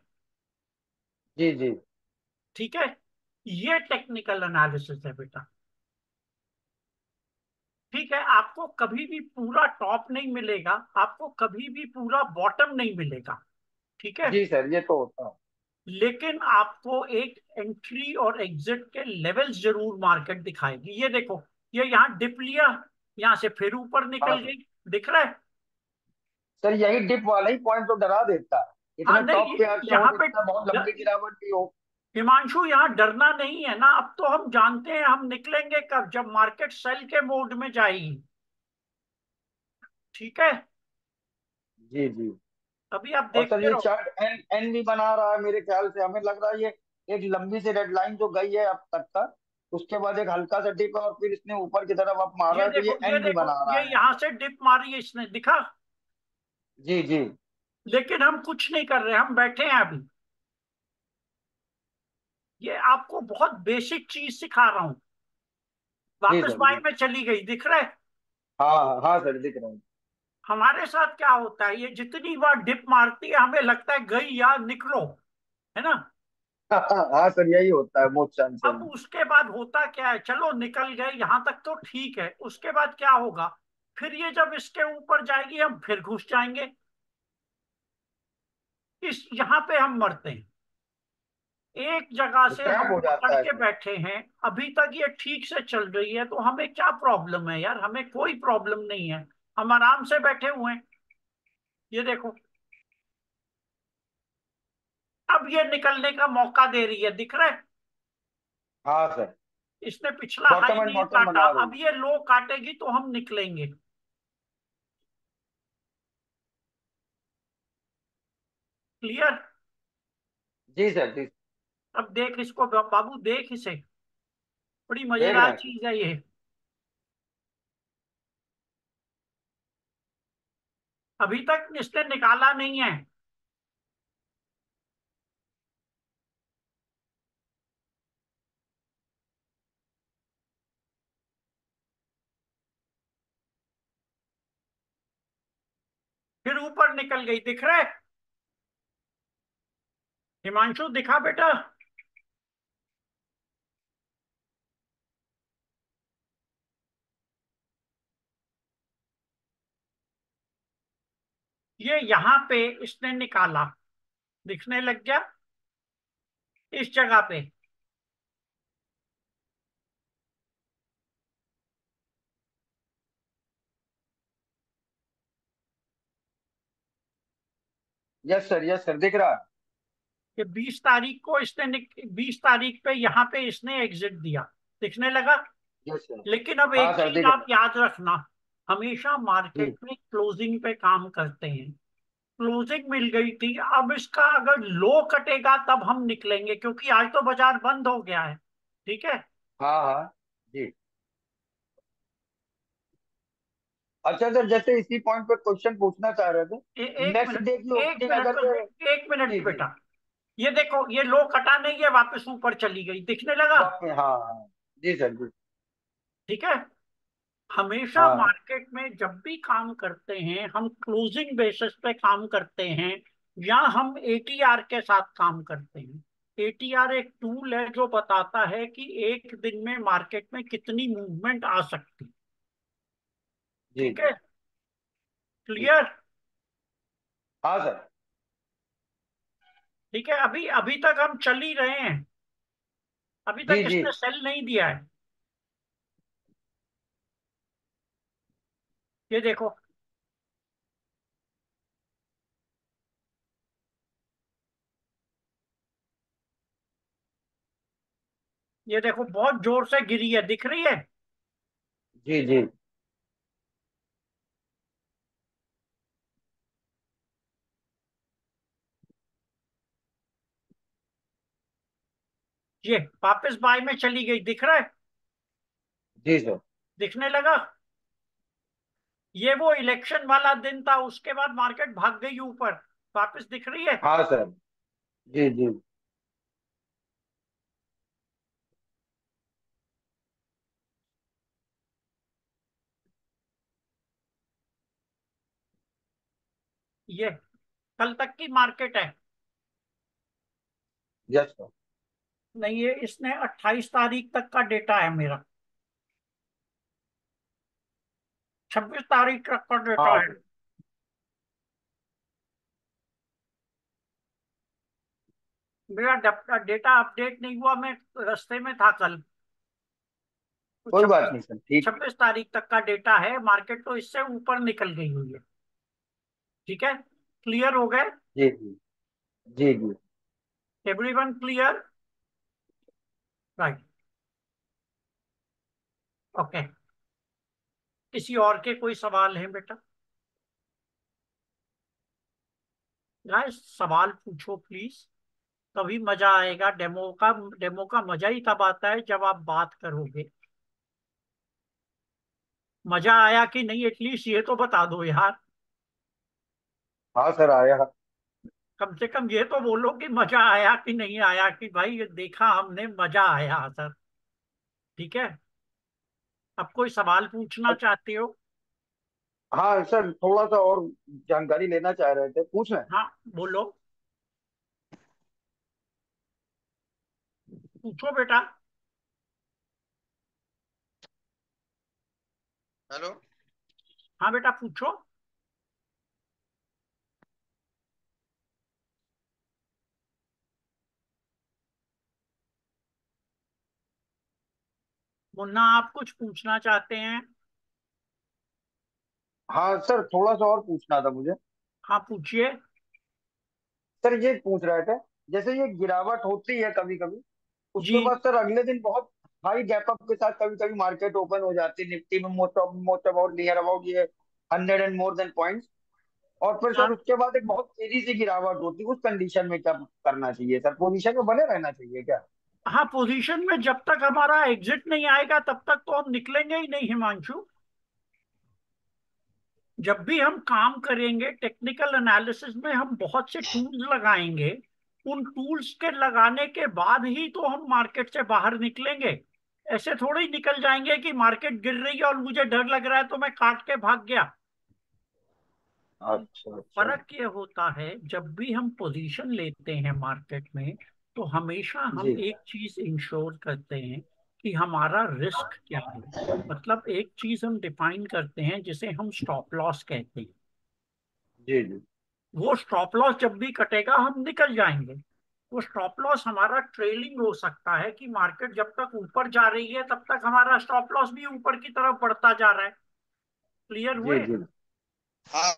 जी जी। ठीक है? ये टेक्निकल एनालिसिस है बेटा। ठीक है आपको कभी भी पूरा टॉप नहीं मिलेगा आपको कभी भी पूरा बॉटम नहीं मिलेगा। ठीक है? जी सर ये तो होता है। लेकिन आपको एक एंट्री और एग्जिट के लेवल्स ज़रूर मार्केट दिखाएगी। ये देखो ये यहाँ डिप लिया यहाँ से फिर ऊपर हाँ। निकल गई। दिख रहा है? सर यही डिप वाला ही पॉइंट तो डरा देता। है हाँ इतने नहीं टॉप पे यहाँ पे बहुत लंबी गिरावट भी हो। हिमांशु यहाँ डरना नहीं है ना। अब तो हम जानते हैं हम निकलेंगे कब? जब मार्केट सेल के मोड में जाएगी। ठीक है? जी जी। अभी आप और सर ये चार्ट एन एन भी बना रहा है मेरे ख्याल से। हमें लग रहा है ये एक लंबी सी रेड लाइन जो गई है अब तक का उसके बाद एक हल्का सा डिप और फिर इसने ऊपर की तरफ़ अब मारा ये है तो ये एन भी बना रहा ये है। यहाँ से डिप मारी है इसने दिखा? जी जी। लेकिन हम कुछ नहीं कर रहे हम बैठे हैं अभी। ये आपको बहुत बेसिक चीज़ सिखा रहा हूँ। वापस बाई में चली गई दिख रहा है? हाँ हाँ सर दिख रहा है। हमारे साथ क्या होता है? ये जितनी बार डिप मारती है हमें लगता है गई यार निकलो है ना? हाँ सर यही होता है मोस्ट चांसेस अब उसके बाद होता क्या है? चलो निकल गए यहाँ तक तो ठीक है। उसके बाद क्या होगा? फिर ये जब इसके ऊपर जाएगी हम फिर घुस जाएँगे। इस यहाँ पे हम मरते हैं। एक जगह से हम हो पकड़ के बैठे हैं। अभी तक ये ठीक से चल रही है तो हमें क्या प्रॉब्लम है यार? हमें कोई प्रॉब्लम नहीं है। हम आराम से बैठे हुए हैं। ये देखो। अब ये निकलने का मौका दे रही है दिख रहा है? हाँ सर। इसने पिछला हाई नहीं काटा अब ये लो काटेगी तो हम निकलेंगे। क्लियर जी सर जी। अब देख इसको बाबू देख इसे। बड़ी मज़ेदार चीज़ है ये। अभी तक इसने निकाला नहीं है। फिर ऊपर निकल गई, दिख रहा है? हिमांशु, दिखा बेटा। ये यहाँ पे इसने निकाला। दिखने लग गया? इस जगह पे। यस सर यस सर दिख रहा कि 20 तारीख को इसने बीस तारीख पे यहाँ पे इसने एग्जिट दिया। दिखने लगा? यस सर लेकिन अब हाँ एक चीज़ आप याद रखना। हमेशा मार्केट में क्लोजिंग पे काम करते हैं। क्लोजिंग मिल गई थी अब इसका अगर लो कटेगा तब हम निकलेंगे क्योंकि आज तो बाज़ार बंद हो गया है। ठीक है? हाँ हाँ जी। अच्छा सर जैसे इसी पॉइंट पे क्वेश्चन पूछना चाह रहे थे। एक नेक्स्ट मिनट डे की एक ओपनिंग मिनट अगर एक मिनट जी जी। बेटा। ये देखो ये लो कटा नहीं है वापस ऊपर चली गई। दिखने लगा? हाँ हाँ। जी सर जी। ठीक है? हमेशा हाँ। मार्केट में जब भी काम करते हैं हम क्लोजिंग बेसिस पे काम करते हैं या हम एटीआर के साथ काम करते हैं। एटीआर एक टूल है जो बताता है कि एक दिन में मार्केट में कितनी मूवमेंट आ सकती ठीक है? क्लियर हाँ सर। ठीक है अभी अभी तक हम चल ही रहे हैं। अभी तक जी जी। इसने सेल नहीं दिया है। ये देखो। ये देखो बहुत ज़ोर से गिरी है दिख रही है? जी जी। ये वापस बाय में चली गई दिख रहा है? जी सर। दिखने लगा? ये वो इलेक्शन वाला दिन था उसके बाद मार्केट भाग गई ऊपर। वापस दिख रही है? हाँ सर। जी जी। ये कल तक की मार्केट है। Yes sir. नहीं ये इसने 28 तारीख तक का डेटा है मेरा। 26 तारीख तक का डेटा हाँ। है? मेरा डेटा अपडेट नहीं हुआ मैं रास्ते में था कल। कोई बात नहीं सर ठीक। छब्बीस तारीख तक का डेटा है मार्केट तो इससे ऊपर निकल गई हुई है। ठीक है? क्लियर हो गए? जी जी। जी जी। एवरीवन क्लियर राइट ओके किसी और के कोई सवाल है बेटा? गाइस सवाल पूछो प्लीज़ तभी मज़ा आएगा। डेमो का डेमो का मज़ा ही तब आता है जब आप बात करोगे। मज़ा आया कि नहीं? एटलीस्ट ये तो बता दो यार। हाँ सर आया। कम से कम ये तो बोलो कि मज़ा आया कि नहीं आया कि भाई ये देखा हमने मज़ा आया सर। ठीक है? अब कोई सवाल पूछना चाहते हो? हाँ सर थोड़ा सा और जानकारी लेना चाह रहे थे। पूछ रहे हाँ बोलो। पूछो बेटा। हेलो। हाँ बेटा पूछो। मुन्ना आप कुछ पूछना चाहते हैं? हाँ सर थोड़ा सा और पूछना था मुझे। हाँ पूछिए। सर ये पूछ रहे थे जैसे ये गिरावट होती है कभी कभी उसके बाद सर अगले दिन बहुत हाई गैप अप के साथ कभी कभी मार्केट ओपन हो जाती है निफ्टी में most of most about near about ये hundred and more than points और फिर हाँ। सर उसके बाद एक बहुत तेज़ी से गिरावट होती है उस कंडीशन में क्या करना चाहिए? सर पोजीशन में बने रहना चाहिए क्या? हाँ पोजीशन में जब तक हमारा एग्जिट नहीं आएगा तब तक तो हम निकलेंगे ही नहीं हिमांशु। जब भी हम काम करेंगे टेक्निकल एनालिसिस में हम बहुत से टूल्स लगाएँगे उन टूल्स के लगाने के बाद ही तो हम मार्केट से बाहर निकलेंगे। ऐसे थोड़ी ही निकल जाएँगे कि मार्केट गिर रही है और मुझे डर लग रहा है तो मैं काट के भाग गया। अच्छा अच्छा। फ़र्क ये होता है जब भी हम पोजीशन लेते हैं मार्केट में तो हमेशा हम जी। एक चीज़ इंश्योर करते हैं कि हमारा रिस्क क्या है। मतलब एक चीज़ हम डिफाइन करते हैं जिसे हम स्टॉप लॉस कहते हैं। जी जी। वो स्टॉप लॉस जब भी कटेगा हम निकल जाएँगे। वो स्टॉप लॉस हमारा ट्रेलिंग हो सकता है कि मार्केट जब तक ऊपर जा रही है तब तक हमारा स्टॉप लॉस भी ऊपर की तरफ़ बढ़ता जा रहा है। क्लियर हुए? जी जी। हाँ।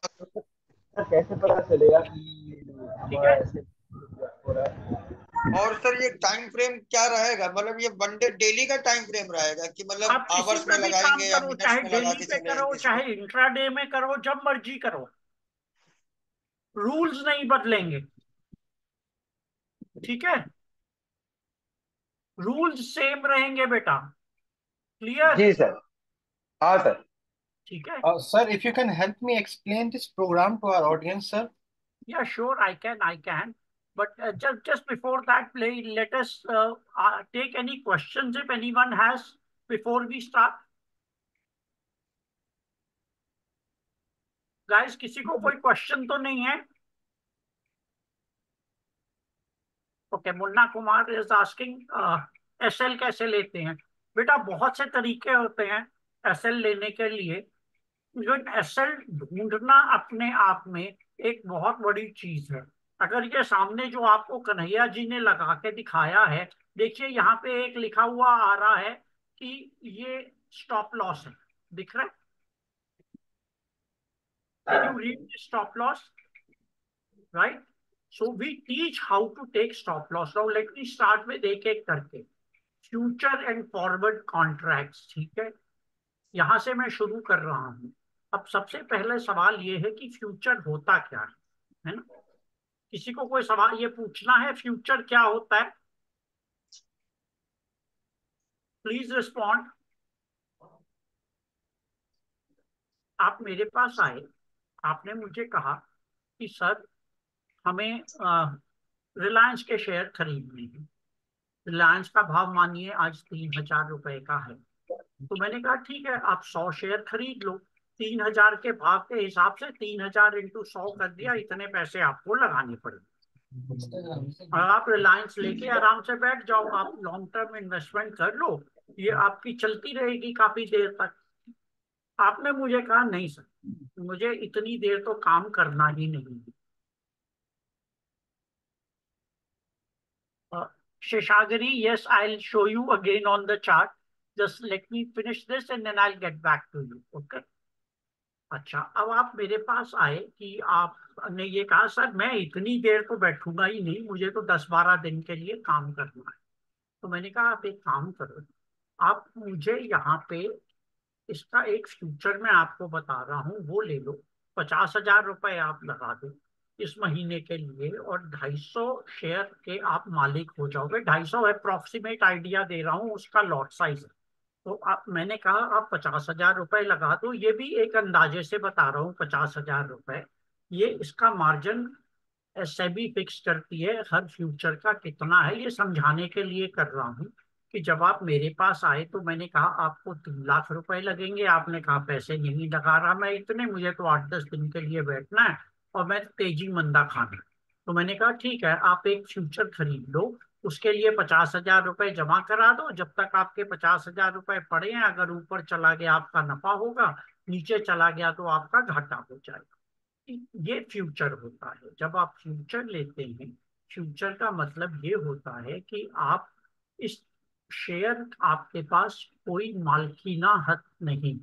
कैसे पता चलेगा कि ठीक है। और सर ये टाइम फ्रेम क्या रहेगा? मतलब ये वन डे डेली का टाइम फ्रेम रहेगा कि मतलब आवर्स में लगाएँगे या करो मिनट्स चाहे में लगा डेली के पे करो चाहे इंट्राडे में करो जब मर्ज़ी करो। रूल्स नहीं बदलेंगे। ठीक है? रूल्स सेम रहेंगे बेटा। क्लियर जी सर हाँ सर ठीक है? sir, if you can help me explain this program to our audience, sir. Yeah, sure, I can, I can. But uh, just just before that, play, let us uh, uh, take any questions if anyone has before we start. Guys, किसी को कोई question तो नहीं है? Okay Munna Kumar is asking SL कैसे लेते हैं बेटा बहुत से तरीके होते हैं एसएल लेने के लिए लेकिन एसएल ढूंढना अपने आप में एक बहुत बड़ी चीज़ है अगर ये सामने जो आपको कन्हैया जी ने लगा के दिखाया है देखिए यहाँ पे एक लिखा हुआ आ रहा है कि ये स्टॉप लॉस है दिख रहा है you read the stop loss? Right? So we teach how to take stop loss. Now let me start एक एक करके. फ्यूचर एंड फॉरवर्ड contracts, ठीक है? यहाँ से मैं शुरू कर रहा हूँ. अब सबसे पहले सवाल ये है कि फ्यूचर होता क्या है, है ना? किसी को कोई सवाल, ये पूछना है फ्यूचर क्या होता है? Please respond. आप मेरे पास आए, आपने मुझे कहा कि, सर, हमें रिलायंस के शेयर खरीदने हैं रिलायंस का भाव मानिए, आज तीन हज़ार रुपए का है तो मैंने कहा, ठीक है, आप सौ शेयर खरीद लो तीन हज़ार के भाव के हिसाब से तीन हज़ार इंटू सौ कर दिया, इतने पैसे आपको लगाने पड़े। और आप रिलायंस लेके आराम से बैठ जाओ, आप लॉन्ग टर्म इन्वेस्टमेंट कर लो, ये आपकी चलती रहेगी काफ़ी देर तक। आपने मुझे कहा, नहीं सर, मुझे इतनी देर तो काम करना ही नहीं शेषागरी, yes, i'll show you again on the chart. Just let me finish this and then i'll get back to you, okay? अच्छा अब आप मेरे पास आए कि आपने ये कहा, सर, मैं इतनी देर तो बैठूँगा ही नहीं, मुझे तो दस बारह दिन के लिए काम करना है। तो मैंने कहा, आप एक काम करो, आप मुझे यहाँ पे इसका एक फ्यूचर मैं आपको बता रहा हूँ, वो ले लो। पचास हज़ार रुपए आप लगा दो इस महीने के लिए और ढाई सौ शेयर के आप मालिक हो जाओगे। ढाई सौ अप्रोक्सीमेट आइडिया दे रहा हूँ, उसका लॉट साइज़ है। तो आप, मैंने कहा, आप पचास हज़ार रुपए लगा दो। ये भी एक अंदाजे से बता रहा हूँ, पचास हज़ार रुपए। ये इसका मार्जिन एसएबी फिक्स करती है, हर फ्यूचर का कितना है, ये समझाने के लिए कर रहा हूँ कि जब आप मेरे पास आए तो मैंने कहा, आपको तीन लाख रुपए लगेंगे। आपने कहा, पैसे नहीं लगा रहा मैं इतने, मुझे तो आठ दस दिन के लिए बैठना है और मैं तेज़ी मंदा खाना। तो मैंने कहा, ठीक है, आप एक फ्यूचर खरीद लो। उसके लिए पचास हज़ार रुपए जमा करा दो। जब तक आपके पचास हज़ार रुपए पड़े हैं, अगर ऊपर चला गया आपका नफा होगा, नीचे चला गया तो आपका घाटा हो जाएगा। ये फ्यूचर होता है। जब आप फ्यूचर लेते हैं, फ्यूचर का मतलब ये होता है कि आप इस शेयर आपके पास कोई मालकीना हक नहीं।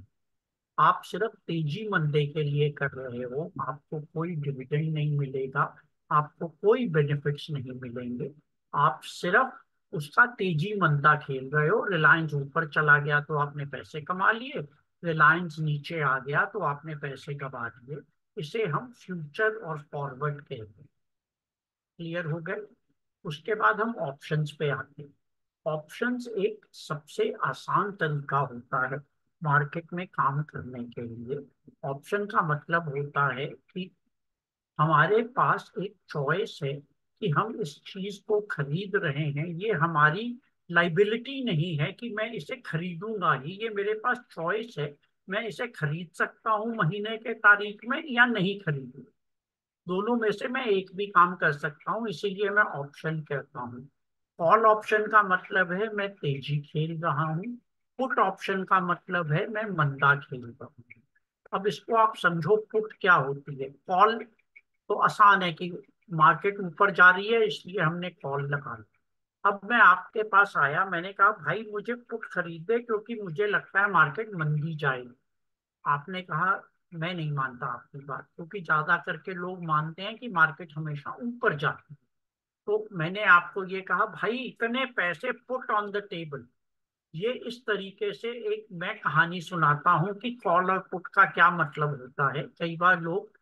आप सिर्फ़ तेज़ी मंदे के लिए कर रहे हो। आपको कोई डिविडेंड नहीं मिलेगा। आपको कोई बेनिफिट्स नहीं मिलेंगे। आप सिर्फ़ उसका तेज़ी मंदा खेल रहे हो। रिलायंस ऊपर चला गया तो आपने पैसे कमा लिए। रिलायंस नीचे आ गया तो आपने पैसे कमा लिए। इसे हम फ्यूचर और फॉरवर्ड कहते हैं। क्लियर हो गए? उसके बाद हम ऑप्शंस पे आते हैं। ऑप्शंस एक सबसे आसान तरीका होता है मार्केट में काम करने के लिए। ऑप्शन का मतलब होता है कि हमारे पास एक चॉइस है। कि हम इस चीज़ को खरीद रहे हैं, ये हमारी लाइबिलिटी नहीं है कि मैं इसे खरीदूँगा ही। ये मेरे पास चॉइस है, मैं इसे खरीद सकता हूँ महीने के तारीख में या नहीं खरीदूँ। दोनों में से मैं एक भी काम कर सकता हूँ, इसीलिए मैं ऑप्शन कहता हूँ। कॉल ऑप्शन का मतलब है मैं तेज़ी खेल रहा हूँ। पुट ऑप्शन का मतलब है मैं मंदा खेल रहा हूँ। अब इसको आप समझो पुट क्या होती है? कॉल तो आसान है कि मार्केट ऊपर जा रही है, इसलिए हमने कॉल लगा ली। अब मैं आपके पास आया, मैंने कहा, भाई, मुझे पुट खरीदे क्योंकि मुझे लगता है मार्केट मंदी जाएगी। आपने कहा, मैं नहीं मानता आपकी बात, क्योंकि ज़्यादा करके लोग मानते हैं कि मार्केट हमेशा ऊपर जाती है। तो मैंने आपको ये कहा, भाई, इतने पैसे पुट ऑन द टेबल ये इस तरीके से एक मैं कहानी सुनाता हूँ कि कॉल और पुट का क्या मतलब होता है। कई बार लोग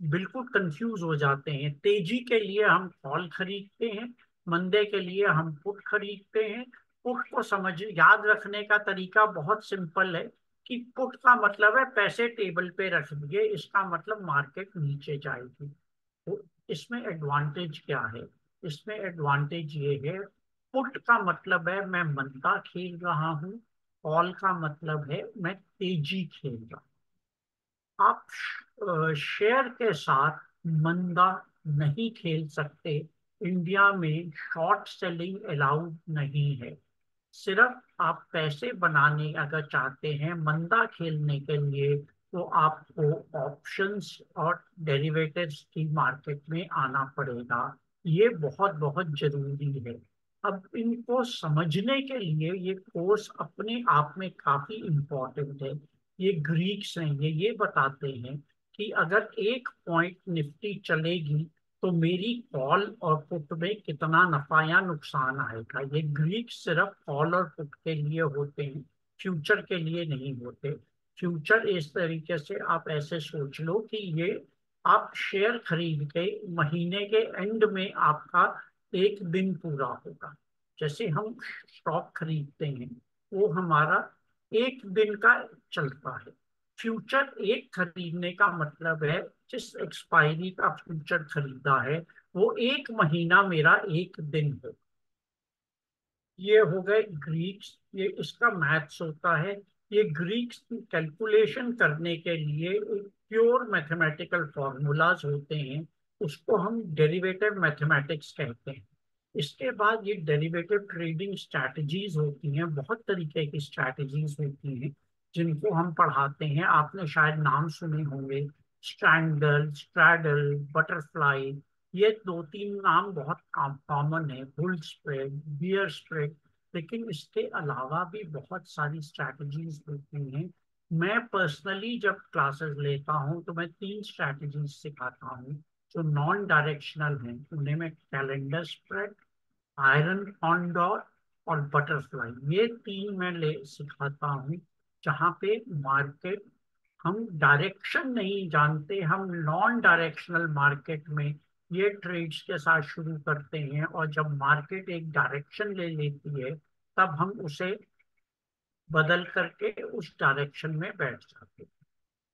बिल्कुल कंफ्यूज हो जाते हैं। तेज़ी के लिए हम कॉल खरीदते हैं, मंदे के लिए हम पुट खरीदते हैं। पुट को समझ, याद रखने का तरीका बहुत सिंपल है कि पुट का मतलब है पैसे टेबल पे रख दिए, इसका मतलब मार्केट नीचे जाएगी। तो इसमें एडवांटेज क्या है? इसमें एडवांटेज ये है पुट का मतलब है मैं मंदा खेल रहा हूँ कॉल का मतलब है मैं तेज़ी खेल रहा हूँ। आप शेयर के साथ मंदा नहीं खेल सकते। इंडिया में शॉर्ट सेलिंग अलाउड नहीं है। सिर्फ़ आप पैसे बनाने अगर चाहते हैं मंदा खेलने के लिए तो आपको ऑप्शंस और डेरिवेटिव्स की मार्केट में आना पड़ेगा। ये बहुत बहुत ज़रूरी है। अब इनको समझने के लिए ये कोर्स अपने आप में काफ़ी इम्पोर्टेंट है। ये ग्रीक्स हैं, ये ये बताते हैं कि अगर एक पॉइंट निफ्टी चलेगी तो मेरी कॉल और पुट में कितना नफा या नुकसान आएगा? ये ग्रीक सिर्फ़ कॉल और पुट के लिए होते हैं फ्यूचर के लिए नहीं होते। फ्यूचर इस तरीके से आप ऐसे सोच लो कि ये आप शेयर खरीद के महीने के एंड में आपका एक दिन पूरा होगा। जैसे हम स्टॉक खरीदते हैं, वो हमारा एक दिन का चलता है। फ्यूचर एक खरीदने का मतलब है, जिस एक्सपायरी का फ्यूचर खरीदा है, वो एक महीना मेरा एक दिन हो। ये हो गए ग्रीक्स ये इसका मैथ्स होता है। ये ग्रीक्स कैलकुलेशन करने के लिए प्योर मैथमेटिकल फॉर्मूलाज होते हैं, उसको हम डेरिवेटिव मैथमेटिक्स कहते हैं। इसके बाद ये डेरिवेटिव ट्रेडिंग स्ट्रैटेजीज होती हैं, बहुत तरीके की स्ट्रैटेजीज होती हैं। जिनको हम पढ़ाते हैं, आपने शायद नाम सुने होंगे स्ट्रैंगल स्ट्रैडल बटरफ्लाई ये दो तीन नाम बहुत कॉमन है बुल स्प्रेड बियर स्प्रेड लेकिन इसके अलावा भी बहुत सारी स्ट्रैटेजीज होती हैं। मैं पर्सनली जब क्लासेस लेता हूँ तो मैं तीन स्ट्रैटेजीज सिखाता हूँ, जो नॉन डायरेक्शनल हैं। उन्हें मैं कैलेंडर स्प्रेड आयरन कॉन्डोर और बटरफ्लाई ये तीन मैं ले, सिखाता हूँ। जहाँ पे मार्केट हम डायरेक्शन नहीं जानते, हम नॉन डायरेक्शनल मार्केट में ये ट्रेड्स के साथ शुरू करते हैं और जब मार्केट एक डायरेक्शन ले लेती है, तब हम उसे बदल करके उस डायरेक्शन में बैठ जाते हैं।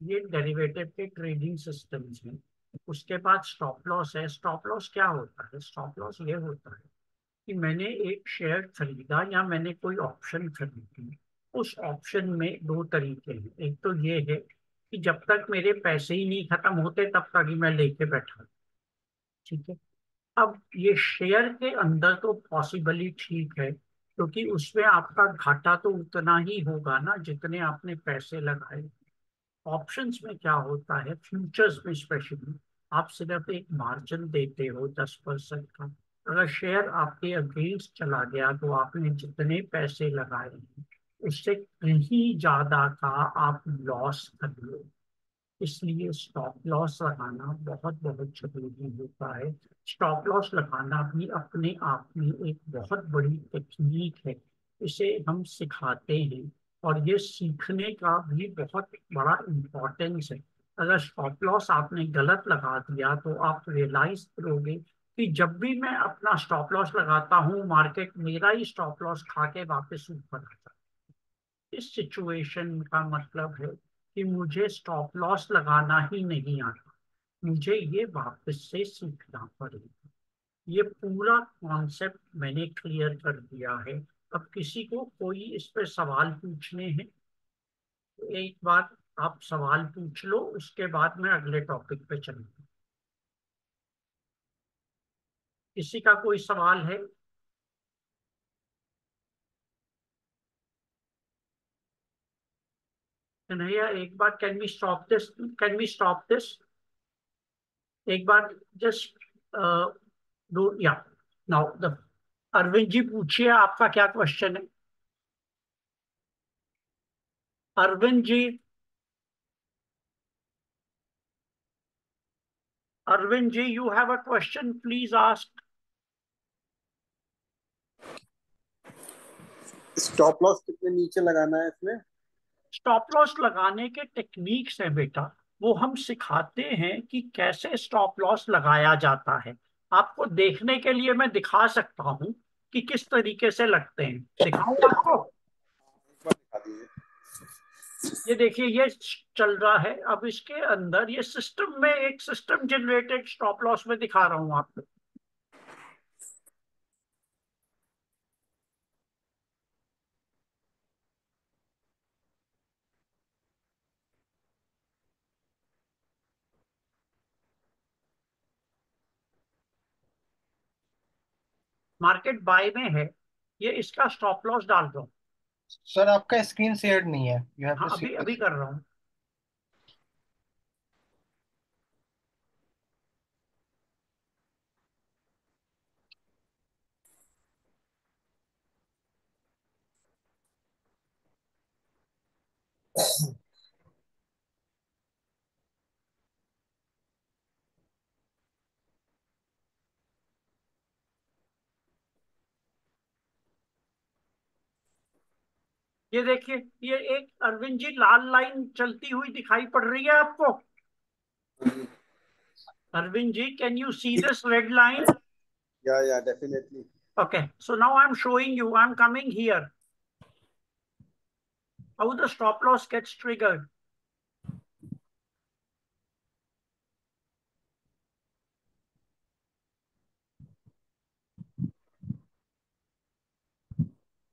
ये डेरिवेटिव के ट्रेडिंग सिस्टम्स हैं। उसके बाद स्टॉप लॉस है। स्टॉप लॉस क्या होता है? स्टॉप लॉस ये होता है कि मैंने एक शेयर खरीदा या मैंने कोई ऑप्शन खरीदी। उस ऑप्शन में दो तरीके हैं। एक तो ये है कि जब तक मेरे पैसे ही नहीं खत्म होते, तब तक ही मैं लेके बैठा ठीक है? अब ये शेयर के अंदर तो पॉसिबली ठीक है, क्योंकि तो उसमें आपका घाटा तो उतना ही होगा ना जितने आपने पैसे लगाए। ऑप्शंस में क्या होता है? फ्यूचर्स में स्पेशली आप सिर्फ़ एक मार्जिन देते हो दस परसेंट का। अगर शेयर आपके अगेंस्ट चला गया तो आपने जितने पैसे लगाए हैं उससे कहीं ज़्यादा का आप लॉस कर लो। इसलिए स्टॉप लॉस लगाना बहुत बहुत ज़रूरी होता है। स्टॉप लॉस लगाना भी अपने आप में एक बहुत बड़ी तकनीक है। इसे हम सिखाते हैं और ये सीखने का भी बहुत बड़ा इम्पोर्टेंस है। अगर स्टॉप लॉस आपने गलत लगा दिया तो आप रियलाइज़ करोगे कि जब भी मैं अपना स्टॉप लॉस लगाता हूँ मार्केट मेरा ही स्टॉप लॉस खा के वापस ऊपर आ जाता इस सिचुएशन का मतलब है कि मुझे स्टॉप लॉस लगाना ही नहीं आता। मुझे ये वापस से सीखना पड़ेगा। ये पूरा कॉन्सेप्ट मैंने क्लियर कर दिया है। अब किसी को कोई इस पर सवाल पूछने हैं? एक बार आप सवाल पूछ लो, उसके बाद मैं अगले टॉपिक पे चलूँगा। किसी का कोई सवाल है? कन्हैया एक बार can we stop this can we stop this एक बार जस्ट डू या नाउ द अरविंद जी पूछिए आपका क्या क्वेश्चन है? Arvind ji. Arvind ji you have a question please ask stop loss कितने नीचे लगाना है इसमें? स्टॉप लॉस लगाने के टेक्निक्स है बेटा। वो हम सिखाते हैं कि कैसे स्टॉप लॉस लगाया जाता है। आपको देखने के लिए मैं दिखा सकता हूँ कि किस तरीके से लगते हैं। दिखाऊँ आपको? ये देखिए, ये चल रहा है। अब इसके अंदर ये सिस्टम में एक सिस्टम जनरेटेड स्टॉप लॉस में दिखा रहा हूँ आपको। मार्केट बाय में है ये इसका स्टॉप लॉस डाल दो। सर आपका स्क्रीन शेयर नहीं है। यू हैव हाँ टू अभी अभी कर रहा हूँ। ये देखिए ये एक अरविंद जी लाल लाइन चलती हुई दिखाई पड़ रही है आपको? Arvind ji can you see this red line yeah yeah definitely okay so now I am showing you I am coming here how the stop loss gets triggered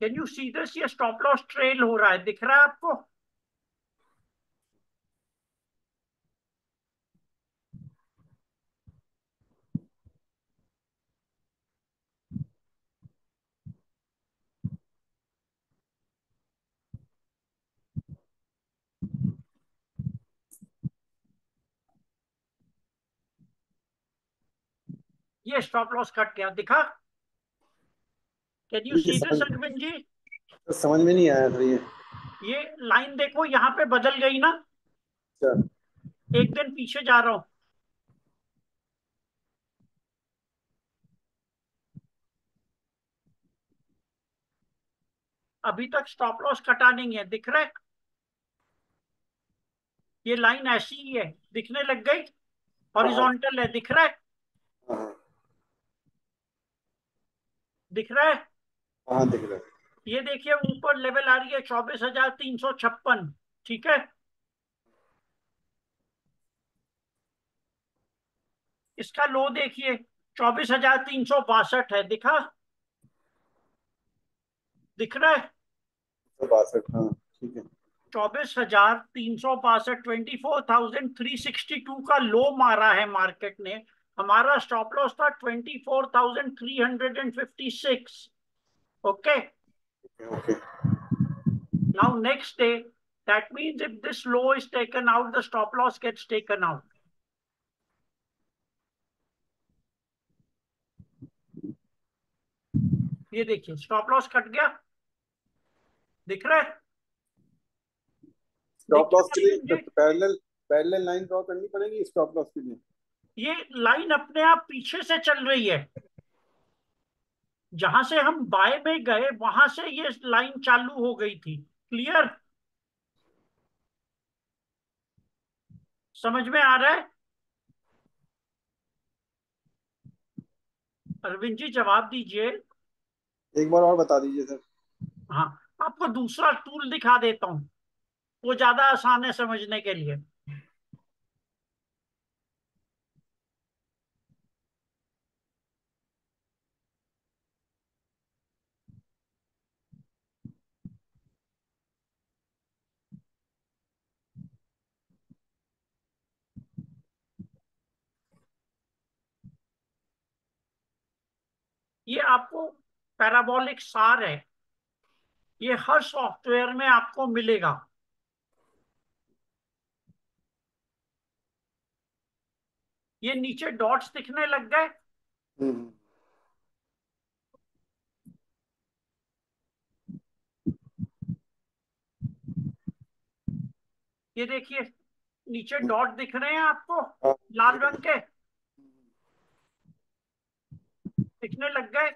can you see this ये stop loss trail हो रहा है। दिख रहा है आपको? ये stop loss cut गया। दिखा। Can you see this Arvind ji समझ में नहीं आया था ये ये लाइन देखो यहाँ पे बदल गई ना। अच्छा। एक दिन पीछे जा रहा हूँ। अभी तक स्टॉप लॉस कटा नहीं है दिख रहा है? ये लाइन ऐसी ही है दिखने लग गई? हॉरिजॉन्टल है दिख रहा है? हाँ। दिख रहा है? हाँ दिख रहा है। ये देखिए ऊपर लेवल आ रही है चौबीस हज़ार तीन सौ छप्पन ठीक है? इसका लो देखिए चौबीस हज़ार तीन सौ बासठ है दिखा? दिख रहा है? बासठ हाँ ठीक है। चौबीस हज़ार तीन सौ बासठ twenty four thousand three sixty two का लो मारा है मार्केट ने। हमारा स्टॉप लॉस था twenty four thousand three hundred and fifty six okay okay now next day that means if this low is taken out the stop loss gets taken out. ये देखिए stop loss cut गया। दिख रहा है? Stop loss के लिए parallel parallel line draw करनी पड़ेगी स्टॉप लॉस के लिए? ये लाइन अपने आप पीछे से चल रही है। जहाँ से हम बाय में गए वहाँ से ये लाइन चालू हो गई थी। क्लियर समझ में आ रहा है? अरविंद जी जवाब दीजिए। एक बार और बता दीजिए सर। हाँ आपको दूसरा टूल दिखा देता हूँ वो ज़्यादा आसान है समझने के लिए ये आपको पैराबोलिक सार है, ये हर सॉफ्टवेयर में आपको मिलेगा। ये नीचे डॉट्स दिखने लग गए। ये देखिए, नीचे डॉट दिख रहे हैं आपको, लाल रंग के। दिखने लग गए।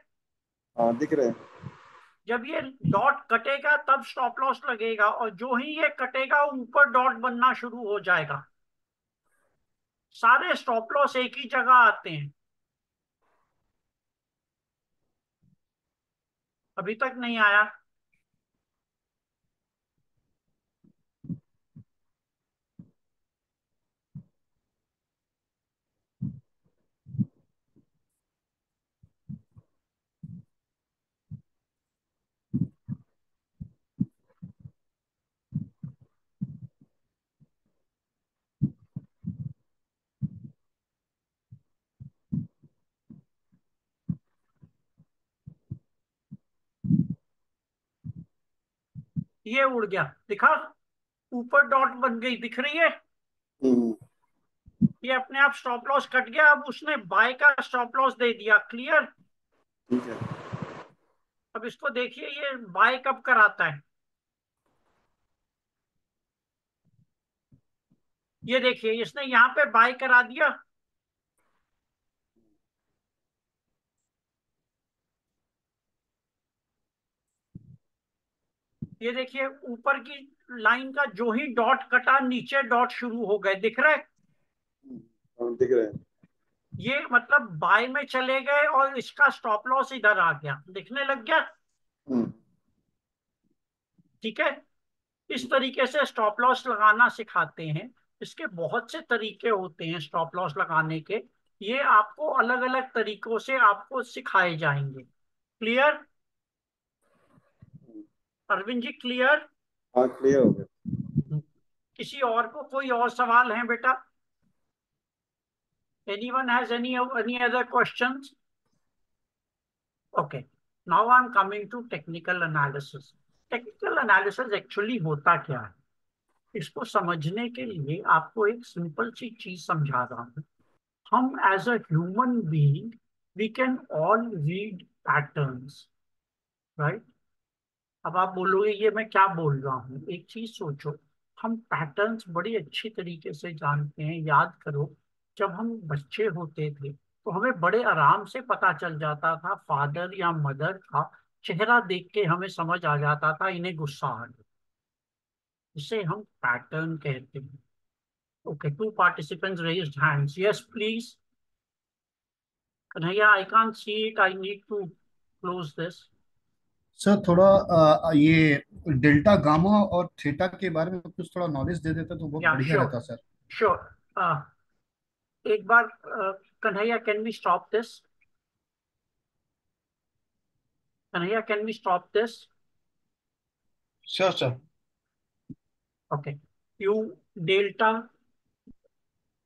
हाँ दिख रहे हैं। जब ये डॉट कटेगा, तब स्टॉप लॉस लगेगा और जो ही ये कटेगा, ऊपर डॉट बनना शुरू हो जाएगा। सारे स्टॉप लॉस एक ही जगह आते हैं। अभी तक नहीं आया। ये उड़ गया। दिखा? ऊपर डॉट बन गई दिख रही है? हम्म, ये अपने आप स्टॉप लॉस कट गया अब उसने बाय का स्टॉप लॉस दे दिया। क्लियर अब इसको देखिए ये बाय कब कराता है? ये देखिए इसने यहाँ पे बाय करा दिया। ये देखिए ऊपर की लाइन का जो ही डॉट कटा नीचे डॉट शुरू हो गए। दिख रहा है? हाँ, दिख रहे हैं। ये मतलब बाय में चले गए और इसका स्टॉप लॉस इधर आ गया। दिखने लग गया? हम्म, ठीक है? इस तरीके से स्टॉप लॉस लगाना सिखाते हैं। इसके बहुत से तरीके होते हैं स्टॉप लॉस लगाने के। ये आपको अलग अलग तरीकों से आपको सिखाए जाएँगे। क्लियर अरविंद जी क्लियर हाँ क्लियर हो गया। किसी और को कोई और सवाल है बेटा? Anyone has any any other questions? Okay now i'm coming to technical analysis. Technical analysis actually होता क्या है? इसको समझने के लिए आपको एक सिंपल सी चीज़ समझा रहा हूँ। हम as a human being we can all read patterns right अब आप बोलोगे, ये मैं क्या बोल रहा हूँ? एक चीज़ सोचो, हम पैटर्न्स बड़ी अच्छी तरीके से जानते हैं, याद करो, जब हम बच्चे होते थे तो हमें बड़े आराम से पता चल जाता था फादर या मदर का चेहरा देख के हमें समझ आ जाता था, इन्हें गुस्सा आ गया इसे हम पैटर्न कहते हैं। Okay two participants raised hands yes please Kanhaiya I can't see it I need to close this sir थोड़ा अ, ये डेल्टा गामा और थीटा के बारे में कुछ थोड़ा नॉलेज दे देते तो बहुत Yeah, बढ़िया sure. रहता सर। श्योर एक बार Kanhaiya can we stop this Kanhaiya can we stop this Sure, sir. Okay you delta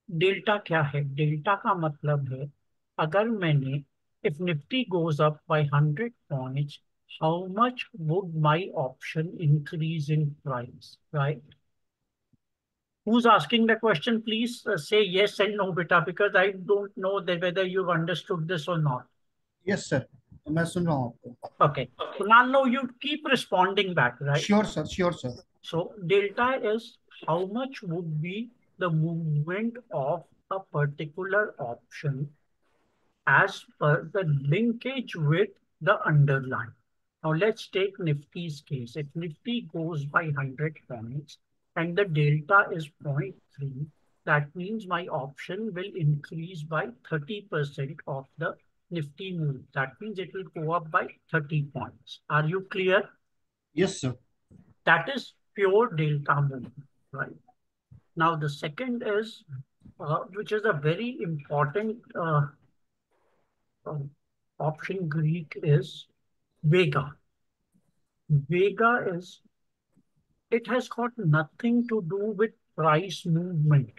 delta क्या है? डेल्टा का मतलब है अगर मैंने if Nifty goes up by 100 points How much would my option increase in price right Who's asking the question? Please uh, say yes and no, beta, because I don't know that whether you've understood this or not. Yes sir मैं सुन रहा हूँ आपको Okay. So now, no, you keep responding back, right? Sure sir sure sir So delta is how much would be the movement of a particular option as per the linkage with the underlying. Now let's take Nifty's case. If Nifty goes by 100 points and the delta is 0.3, that means my option will increase by 30% of the Nifty move. That means it will go up by 30 points. Are you clear? Yes, sir. That is pure delta move, right? Now the second is, uh, which is a very important uh, uh, option Greek is Vega. Vega is, it has got nothing to do with price movement.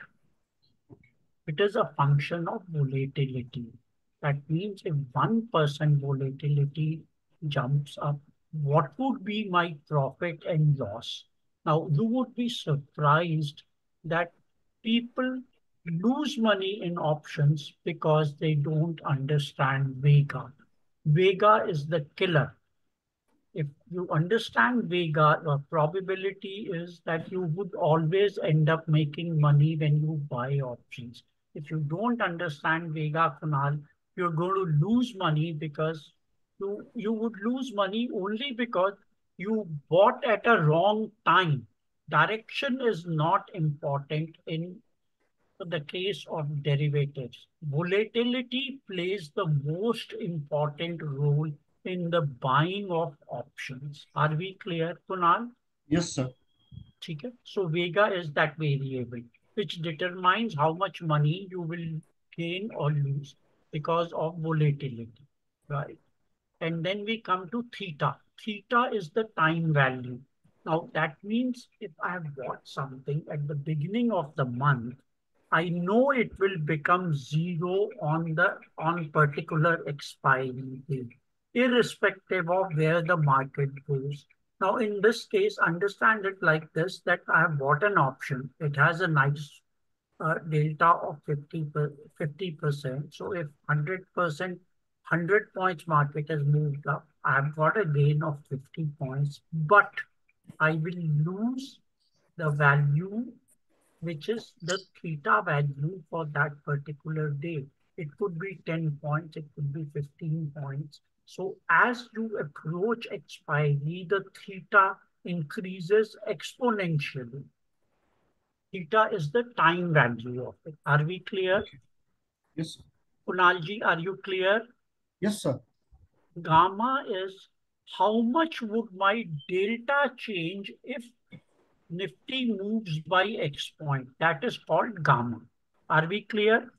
It is a function of volatility. That means if 1% volatility jumps up, what would be my profit and loss? Now, you would be surprised that people lose money in options because they don't understand Vega. Vega is the killer. If you understand Vega, the probability is that you would always end up making money when you buy options. If you don't understand Vega, Kunal, you're going to lose money because you, you would lose money only because you bought at a wrong time. Direction is not important in the case of derivatives. Volatility plays the most important role in the buying of options. Are we clear, Kunal? Yes, sir. Okay. So Vega is that variable which determines how much money you will gain or lose because of volatility, right? And then we come to theta. Theta is the time value. Now that means if I have bought something at the beginning of the month, I know it will become zero on the on particular expiry date, irrespective of where the market goes. Now, in this case, understand it like this, that I have bought an option. It has a nice uh, delta of 50 percent. So if 100 percent, 100 points market has moved up, I have got a gain of 50 points, but I will lose the value, which is the theta value for that particular day. It could be 10 points, it could be 15 points. So as you approach expiry, the theta increases exponentially. Theta is the time value of it. Are we clear? Okay. Yes. Kunalji, are you clear? Yes, sir. Gamma is how much would my delta change if Nifty moves by X point? That is called gamma. Are we clear?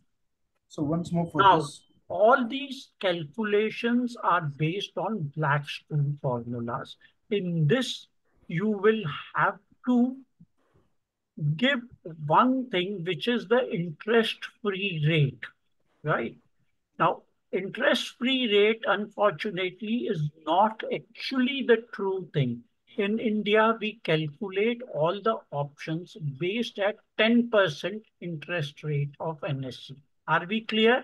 So once more for Now, this. all these calculations are based on Blackstone formulas. In this, you will have to give one thing, which is the interest-free rate, right? Now, interest-free rate, unfortunately, is not actually the true thing In India, we calculate all the options based at 10% interest rate of NSE. Are we clear?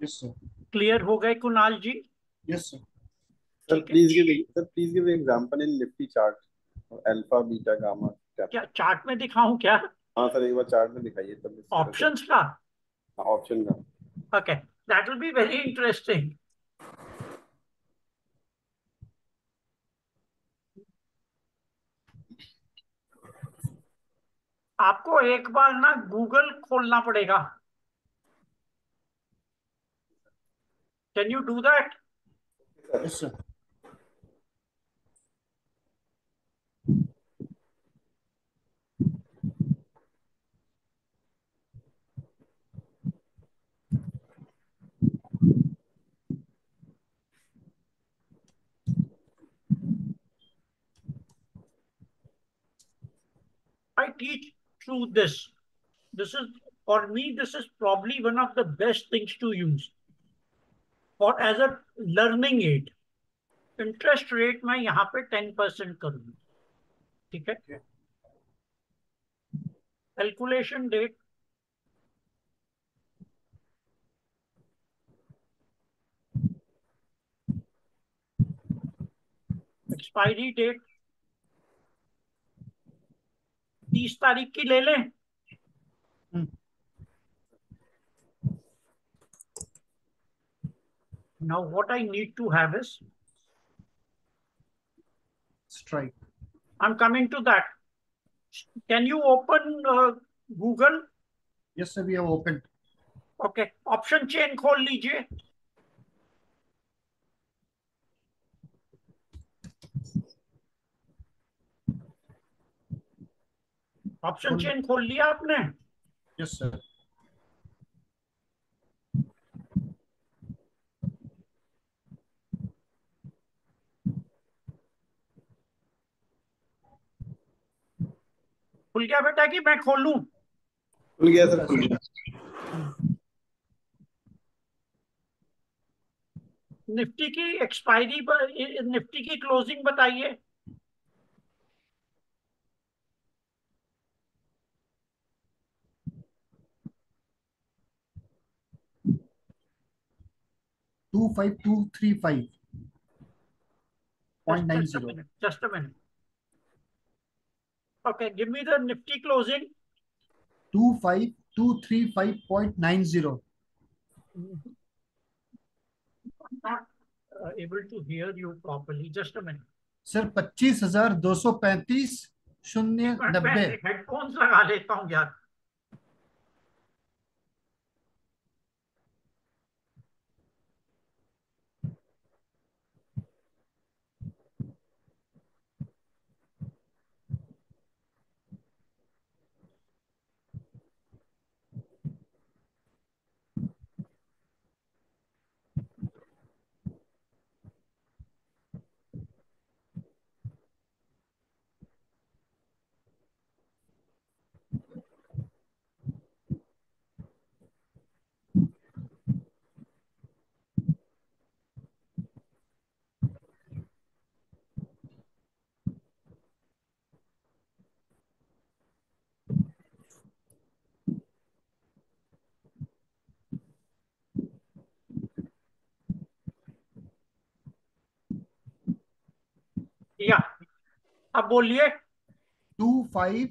Yes, sir. Clear हो गए कुणाल जी Yes, sir. Sir, ठीक है please give sir, please give example in Nifty chart. Alpha, beta, gamma. क्या क्या chart में दिखाऊं क्या हाँ सर एक बार चार्ट में दिखाइए तब इससे पता- ऑप्शंस का हाँ, ऑप्शन का okay that will be very interesting आपको एक बार ना गूगल खोलना पड़ेगा can you do that. I teach through this. This is, for me, this is probably one of the best things to use. और as a learning aid interest rate मैं यहाँ पे ten percent करूंगी ठीक है calculation date expiry date तीस तारीख की ले लें। Now what I need to have is strike I am coming to that can you open Google yes sir we have open okay option chain खोल लीजिए। ऑप्शन चेन खोल लिया आपने। Yes, sir. खुल गया बेटा कि मैं खोलूं? खुल गया सर खुल गया। निफ्टी की एक्सपायरी निफ्टी की क्लोजिंग बताइए। Two five two three five. Point nine Just a zero. minute, just a minute. Okay, give me the Nifty closing. Two five two three five point nine zero. Not uh, able to hear you properly. Just a minute. Sir पच्चीस हजार दो सौ पैंतीस शून्य मैं नब्बे headphones लगा लेता हूँ यार या अब बोलिए। Two five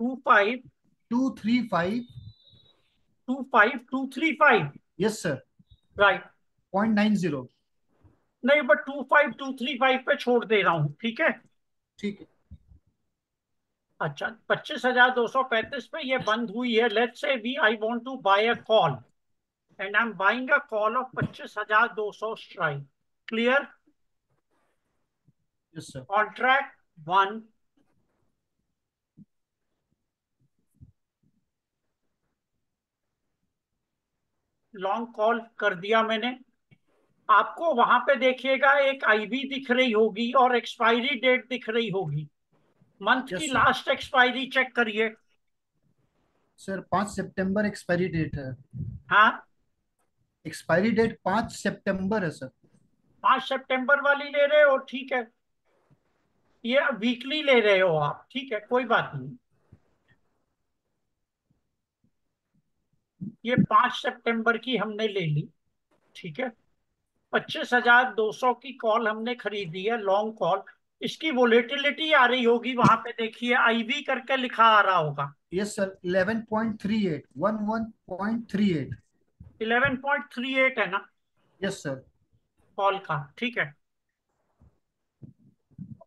two five two three five. Two five two three five. Yes sir right point nine zero नहीं but two five two three five पे छोड़ दे रहा हूँ ठीक है? ठीक है। अच्छा पच्चीस हज़ार दो सौ पैंतीस पे ये बंद हुई है। Let's say we I want to buy a call and I am buying a call of पच्चीस हज़ार दो सौ strike clear yes sir contract one long call कर दिया मैंने। आपको वहाँ पे देखिएगा एक आईबी दिख रही होगी और एक्सपायरी डेट दिख रही होगी। मंथ Yes, की लास्ट एक्सपायरी चेक करिए। सर पाँच सितंबर एक्सपायरी डेट है। हाँ? एक्सपायरी डेट पाँच सितंबर है सर पाँच सितंबर वाली ले रहे हो ठीक है। ये वीकली ले रहे हो आप ठीक है कोई बात नहीं। ये पाँच सितंबर की हमने ले ली ठीक है। पच्चीस हज़ार दो सौ की कॉल हमने खरीदी है लॉन्ग कॉल इसकी वोलेटिलिटी आ रही होगी वहाँ पे देखिए आईवी करके लिखा आ रहा होगा। Yes sir eleven point three eight one one point three eight eleven point three eight है ना? यस yes, सर कॉल का ठीक है?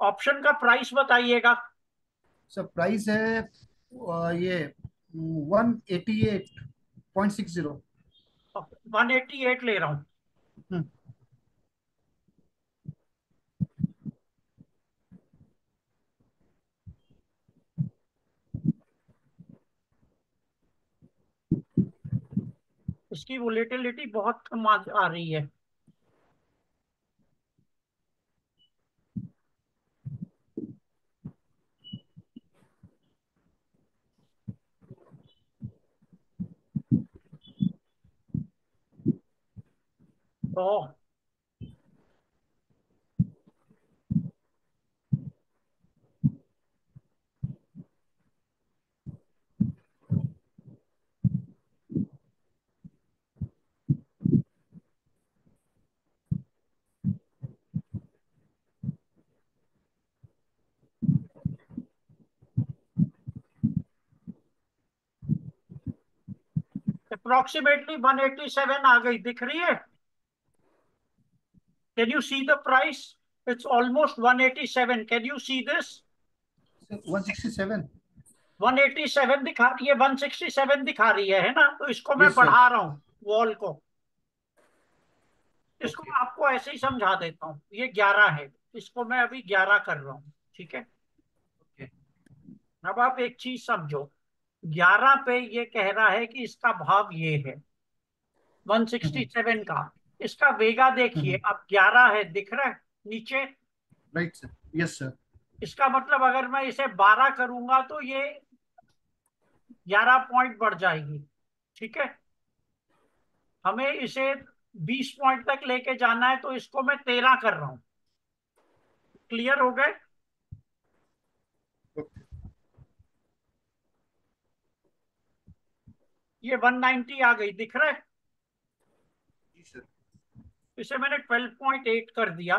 ऑप्शन का प्राइस बताइएगा। सर प्राइस है ये one eighty eight point six zero one eighty eight ले रहा हूँ। हम्म। इसकी वोलेटिलिटी बहुत कम आ रही है। तो अप्रोक्सीमेटली 187 आ गई दिख रही है? Can you see the price it's almost 187 can you see this one sixty seven 187 दिखा रही है 167 दिखा रही है है ना? तो इसको मैं Yes, बढ़ा रहा हूँ वॉल को। इसको मैं आपको ऐसे ही समझा देता हूँ। ये 11 है। इसको मैं अभी 11 कर रहा हूँ ठीक है? अब आप एक चीज़ समझो। 11 पे ये कह रहा है कि इसका भाव ये है 167 का। इसका वेगा देखिए अब 11 है दिख रहा है नीचे? राइट सर यस सर इसका मतलब अगर मैं इसे 12 करूँगा तो ये 11 पॉइंट बढ़ जाएगी ठीक है? हमें इसे 20 पॉइंट तक लेके जाना है तो इसको मैं 13 कर रहा हूँ। क्लियर हो गए? ये 190 आ गई दिख रहा है? इसे मैंने 12.8 कर दिया।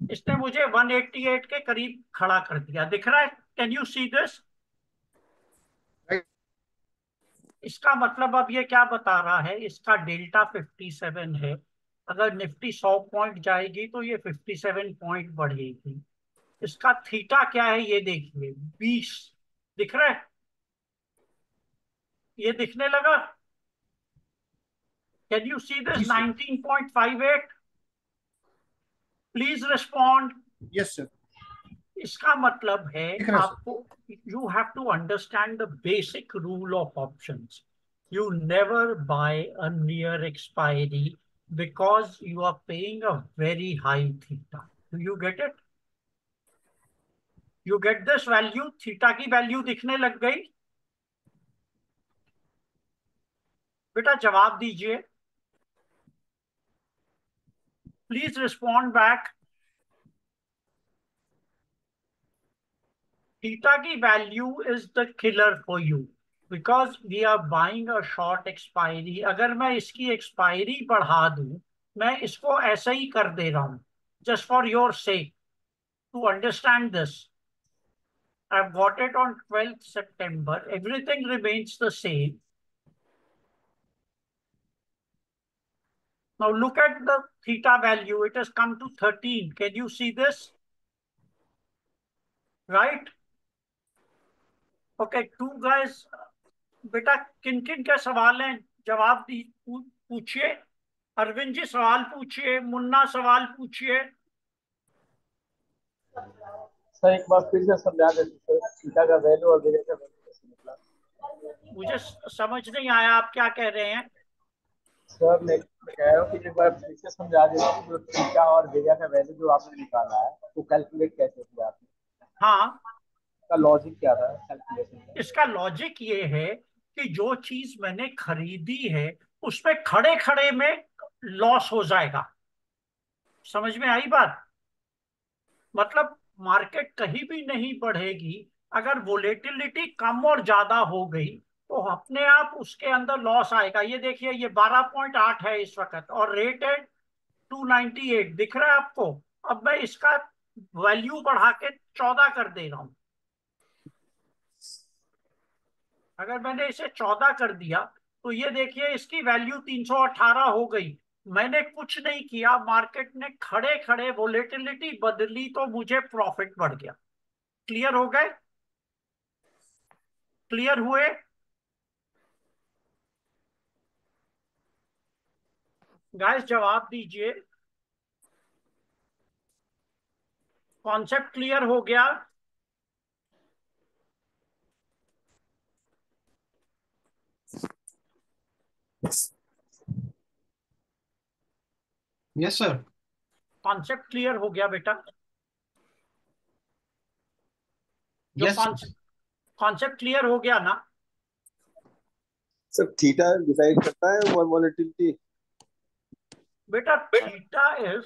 इसने मुझे 188 के करीब खड़ा कर दिया। दिख रहा है? कैन यू सी दिस इसका मतलब अब ये क्या बता रहा है? इसका डेल्टा 57 है। अगर निफ्टी 100 पॉइंट जाएगी तो ये 57 पॉइंट बढ़ेगी। इसका थीटा क्या है ये देखिए। 20 दिख रहा है? ये दिखने लगा? Can you see this 19.58 please respond yes sir इसका मतलब है दिख रहा है, आपको you have to understand the basic rule of options. You never buy a near expiry because you are paying a very high theta. Do you get it? You get this value, theta की value दिखने लग गई बेटा जवाब दीजिए please respond back theta की value is the killer for you because we are buying a short expiry अगर मैं इसकी expiry बढ़ा दूं मैं इसको ऐसे ही कर दे रहा हूं just for your sake to understand this I've got it on 12th September everything remains the same Now look at the theta value. It has come to 13 can you see this? Right? Okay to guys बेटा किन किन के सवाल हैं? जवाब पूछिए। अरविंद जी सवाल पूछिए। मुन्ना सवाल पूछिए। सर एक बार फिर से समझा देते थीटा का वैल्यू और का वैल्यू मुझे समझ नहीं आया आप क्या कह रहे हैं। सर मैं कह रहा हूँ कि एक बार फिर से समझा जो थीटा और बीटा का वैल्यू जो आपने निकाला है वो कैलकुलेट कैसे किया आपने? हाँ। उसका लॉजिक क्या था? कैलकुलेशन इसका लॉजिक ये है कि जो चीज़ मैंने खरीदी है उसमें खड़े खड़े में लॉस हो जाएगा। समझ में आई बात? मतलब मार्केट कहीं भी नहीं बढ़ेगी अगर वोलेटिलिटी कम और ज़्यादा हो गई तो अपने आप उसके अंदर लॉस आएगा। ये देखिए, ये 12.8 है इस वक्त और रेट है 298 दिख रहा है आपको। अब मैं इसका वैल्यू बढ़ा के 14 कर दे रहा हूँ। अगर मैंने इसे 14 कर दिया तो ये देखिए, इसकी वैल्यू 318 हो गई। मैंने कुछ नहीं किया मार्केट ने खड़े खड़े वोलेटिलिटी बदली तो मुझे प्रॉफिट बढ़ गया। क्लियर हो गए? क्लियर हुए? गाइस जवाब दीजिए। कॉन्सेप्ट क्लियर हो गया। यस सर कॉन्सेप्ट क्लियर हो गया बेटा। कॉन्सेप्ट क्लियर हो गया ना। सर थीटा डिसाइड करता है वॉलेटिलिटी बेटा थीटा इज़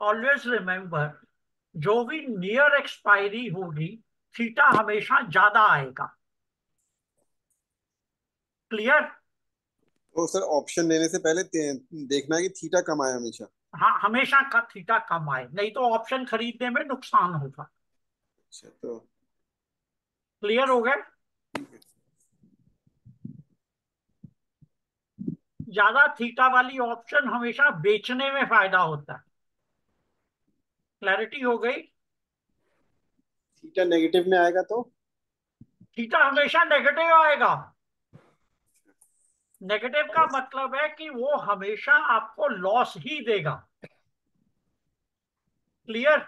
ऑलवेज रिमेंबर जो भी नियर एक्सपायरी होगी थीटा हमेशा ज़्यादा आएगा। क्लियर तो सर ऑप्शन लेने से पहले देखना है कि थीटा कम आए हमेशा। हाँ हमेशा का थीटा कम आए। नहीं तो ऑप्शन खरीदने में नुकसान होगा। अच्छा तो क्लियर हो गए ज़्यादा थीटा वाली ऑप्शन हमेशा बेचने में फ़ायदा होता है। क्लैरिटी हो गई। थीटा नेगेटिव में आएगा तो? थीटा हमेशा नेगेटिव आएगा। नेगेटिव का मतलब है कि वो हमेशा आपको लॉस ही देगा। क्लियर?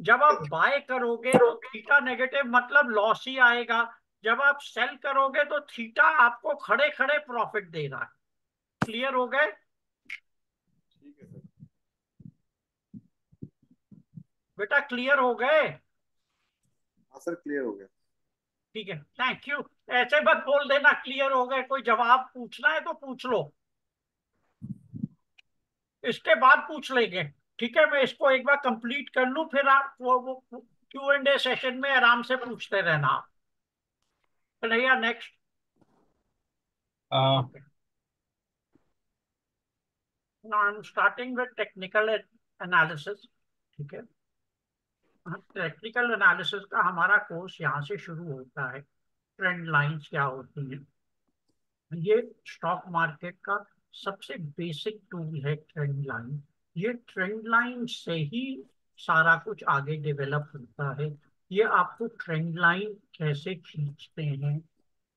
जब आप बाय करोगे तो थीटा नेगेटिव मतलब लॉस ही आएगा। जब आप सेल करोगे तो थीटा आपको खड़े खड़े प्रॉफिट दे रहा है। क्लियर हो गए? ठीक है सर। बेटा क्लियर हो गए? हाँ सर क्लियर हो गया। ठीक है थैंक यू ऐसे मत बोल देना क्लियर हो गए कोई जवाब पूछना है तो पूछ लो। इसके बाद पूछ लेंगे ठीक है? मैं इसको एक बार कंप्लीट कर लू फिर आप वो वो क्यू एंड ए सेशन में आराम से पूछते रहना आप। Kanhaiya next Uh, now I'm starting with technical analysis, ठीक है? टेक्निकल एनालिसिस का हमारा कोर्स यहाँ से शुरू होता है। ट्रेंड लाइंस क्या होती हैं? ये स्टॉक मार्केट का सबसे बेसिक टूल है ट्रेंड लाइन ये ट्रेंड लाइन से ही सारा कुछ आगे डेवलप होता है। ये आपको ट्रेंड लाइन कैसे खींचते हैं,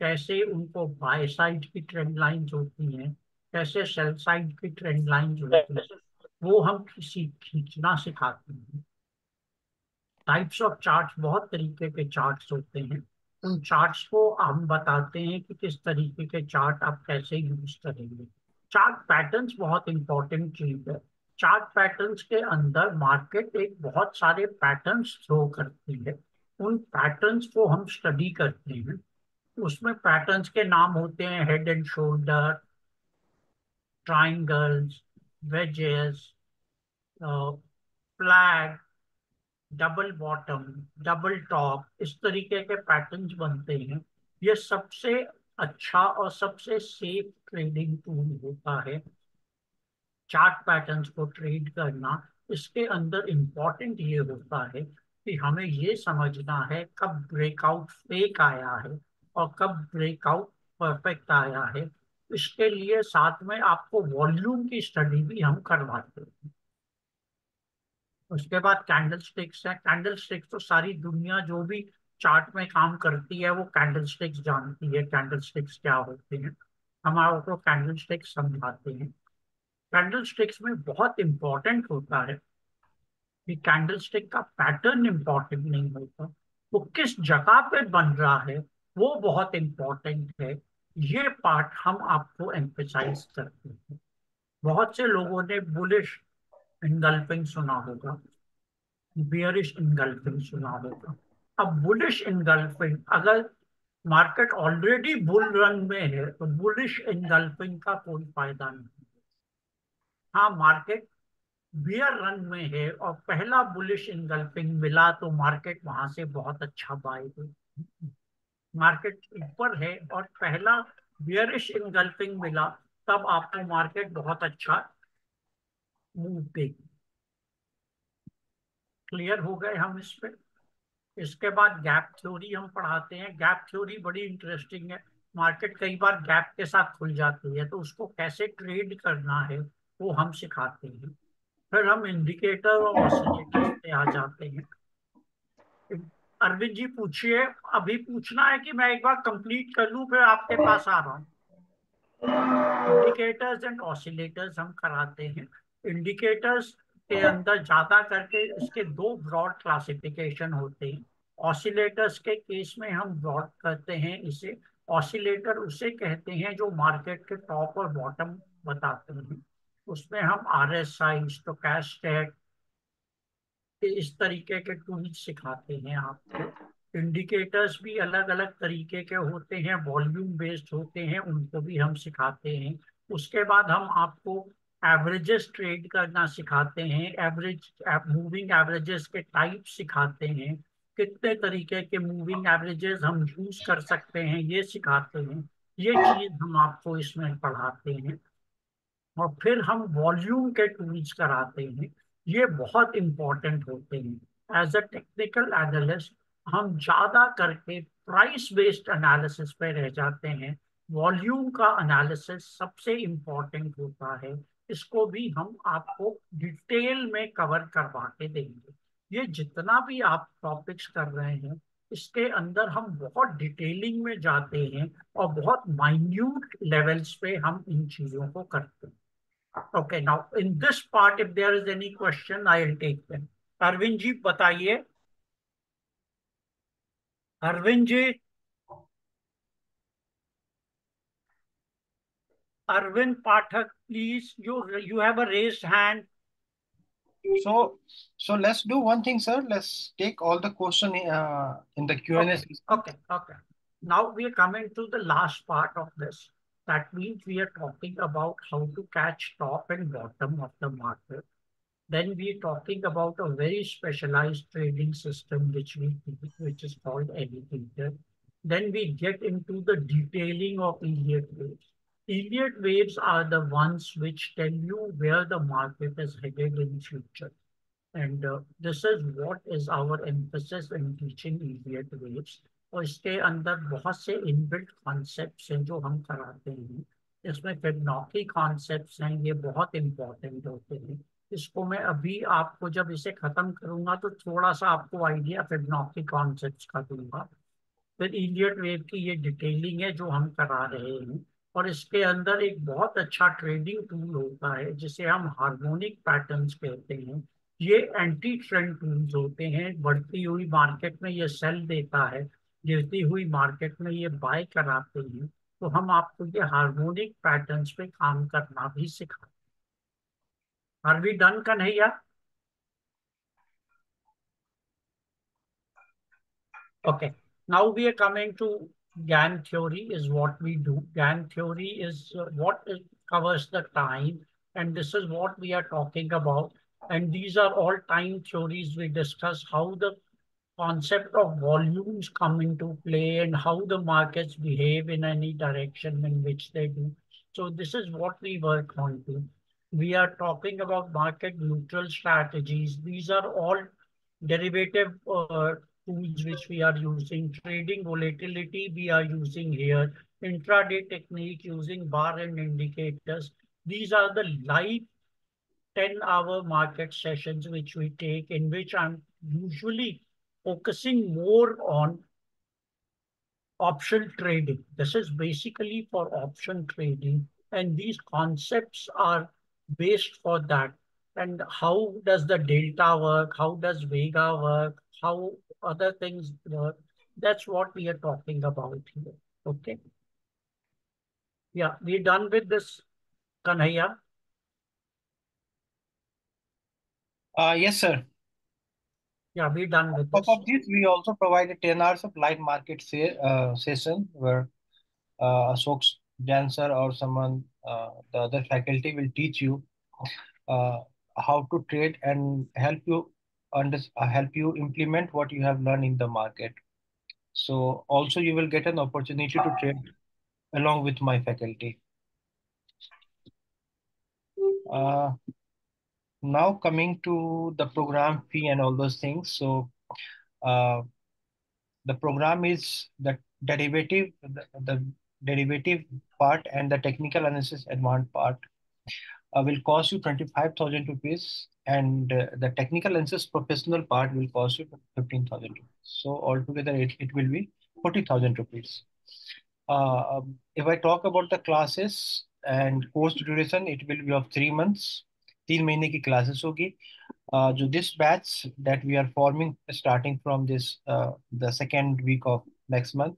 कैसे उनको बाय साइड की ट्रेंड लाइन होती हैं कैसे सेल साइड की ट्रेंड लाइन होती है, वो हम किसी खींचना सिखाते हैं। टाइप्स ऑफ़ चार्ट्स बहुत तरीके के चार्ट्स होते हैं। उन चार्ट्स को हम बताते हैं कि किस तरीके के चार्ट आप कैसे यूज़ करेंगे। चार्ट पैटर्न्स बहुत इंपॉर्टेंट चीज़ है। चार्ट पैटर्न्स के अंदर मार्केट एक बहुत सारे पैटर्न्स थ्रो करती है। उन पैटर्न्स को हम स्टडी करते हैं। उसमें पैटर्न्स के नाम होते हैं head and shoulder triangles wedges flag double bottom double top इस तरीके के पैटर्न्स बनते हैं। ये सबसे अच्छा और सबसे सेफ़ ट्रेडिंग टूल होता है। चार्ट पैटर्न्स को ट्रेड करना, इसके अंदर इंपॉर्टेंट ये होता है कि हमें ये समझना है कब ब्रेकआउट फेक आया है और कब ब्रेकआउट परफेक्ट आया है। इसके लिए साथ में आपको वॉल्यूम की स्टडी भी हम करवाते हैं। उसके बाद कैंडल स्टिक्स है। कैंडल स्टिक्स तो सारी दुनिया जो भी चार्ट में काम करती है, वो कैंडल स्टिक्स जानती है कैंडल स्टिक्स क्या होते हैं। हम आपको कैंडल स्टिक्स समझाते हैं। कैंडल स्टिक्स में बहुत इंपॉर्टेंट होता है कि कैंडल स्टिक का पैटर्न इंपॉर्टेंट नहीं होता। वो किस जगह पे बन रहा है, वो बहुत इंपॉर्टेंट है। ये पार्ट हम आपको एम्फेसाइज करते हैं। बहुत से लोगों ने बुलिश इनगल्फिंग सुना होगा बियरिश इनगल्फिंग सुना होगा। अब बुलिश इनगल्फिंग अगर मार्केट ऑलरेडी बुल रन में है तो बुलिश इनगल्फिंग का कोई फ़ायदा नहीं। हाँ मार्केट बियर रन में है और पहला बुलिश इनगल्फिंग मिला तो मार्केट वहाँ से बहुत अच्छा बाय हुई। मार्केट ऊपर है और पहला बियरिश इनगल्फिंग मिला, तब आपको मार्केट बहुत अच्छा मूव देगी। क्लियर हो गए हम इस पे। इसके बाद गैप थ्योरी हम पढ़ाते हैं। गैप थ्योरी बड़ी इंटरेस्टिंग है। मार्केट कई बार गैप के साथ खुल जाती है तो उसको कैसे ट्रेड करना है, वो हम सिखाते हैं। फिर हम इंडिकेटर और पे आ जाते हैं। अरविंद जी पूछिए अभी पूछना है कि मैं एक बार कंप्लीट कर लूँ फिर आपके पास आ रहा हूँ। इंडिकेटर्स एंड ऑसिलेटर्स हम कराते हैं। इंडिकेटर्स के अंदर ज़्यादा करके इसके दो ब्रॉड क्लासिफिकेशन होते हैं। ऑसिलेटर्स के केस में हम ब्रॉड करते हैं इसे। ऑसिलेटर उसे कहते हैं जो मार्केट के टॉप और बॉटम बताते हैं। उसमें हम आर एस आई स्टोकैस्टेट इस तरीके के टूल्स सिखाते हैं आपको। इंडिकेटर्स भी अलग अलग तरीके के होते हैं वॉल्यूम बेस्ड होते हैं, उनको भी हम सिखाते हैं। उसके बाद हम आपको एवरेजेस ट्रेड करना सिखाते हैं। एवरेज मूविंग एवरेजेस के टाइप सिखाते हैं। कितने तरीके के मूविंग एवरेजेस हम यूज़ कर सकते हैं, ये सिखाते हैं। ये चीज़ हम आपको इसमें पढ़ाते हैं। और फिर हम वॉल्यूम के टूल्स कराते हैं। ये बहुत इंपॉर्टेंट होते हैं। एज अ टेक्निकल एनालिस्ट हम ज़्यादा करके प्राइस बेस्ड एनालिसिस पे रह जाते हैं। वॉल्यूम का एनालिसिस सबसे इम्पोर्टेंट होता है। इसको भी हम आपको डिटेल में कवर करवा के देंगे। ये जितना भी आप टॉपिक्स कर रहे हैं, इसके अंदर हम बहुत डिटेलिंग में जाते हैं और बहुत माइन्यूट लेवल्स पे हम इन चीज़ों को करते हैं। Okay now in this part if there is any question I will take them Arvind ji बताइए Arvind ji Arvind Pathak, please, you you have a raised hand. So, so let's do one thing, sir. Let's take all the question uh, in the Q&A. Okay, okay, okay. Now we are coming to the last part of this. That means we are talking about how to catch top and bottom of the market. Then we are talking about a very specialized trading system which we which is called Elevator. Then we get into the detailing of Elliott waves. Elliott waves are the ones which tell you where the market is headed in future. And uh, this is what is our emphasis in teaching Elliott waves. और इसके अंदर बहुत से inbuilt concepts हैं जो हम कराते हैं। इसमें फिबनॉकी कॉन्सेप्ट्स हैं, ये बहुत इम्पोर्टेंट होते हैं। इसको मैं अभी आपको जब इसे खत्म करूँगा तो थोड़ा सा आपको आइडिया फिबनॉकी कॉन्सेप्ट्स का दूँगा। फिर इलियट वेव की ये डिटेलिंग है जो हम करा रहे हैं। और इसके अंदर एक बहुत अच्छा ट्रेडिंग टूल होता है, जिसे हम हार्मोनिक पैटर्न्स कहते हैं। ये एंटी ट्रेंड टूल्स होते हैं, बढ़ती हुई मार्केट में ये सेल देता है। गिरती हुई मार्केट में ये बाय कराते हैं तो हम आपको ये हार्मोनिक पैटर्न्स पे काम करना भी सिखाते are we done Kanhaiya? Okay now we are coming to Gann theory is what we do Gann theory is what covers the time and this is what we are talking about and these are all time theories we discuss how the concept of volumes come into play and how the markets behave in any direction in which they do. So this is what we work on to. We are talking about market neutral strategies. These are all derivative uh, tools which we are using. Trading volatility we are using here. Intraday technique using bar and indicators. These are the live 10 hour market sessions which we take in which I'm usually focusing more on option trading. This is basically for option trading and these concepts are based for that. And how does the delta work? How does Vega work? How other things work? That's what we are talking about here. Okay. Yeah, we're done with this, Kanhaiya. Uh, yes, sir. Yeah, we're done with this. of this, we also provided 10 hours of live market se uh, session where uh, Ashok Jansar or someone, uh, the other faculty will teach you uh, how to trade and help you under, uh, help you implement what you have learned in the market. So also you will get an opportunity to trade along with my faculty. Now coming to the program fee and all those things. So uh, the program is the derivative, the, the derivative part and the technical analysis advanced part uh, will cost you 25,000 rupees and uh, the technical analysis professional part will cost you 15,000 rupees. So altogether it, it will be 40,000 rupees. Uh, if I talk about the classes and course duration, it will be of three months. तीन महीने की classes होगी। जो this batch that we are forming starting from this the second week of next month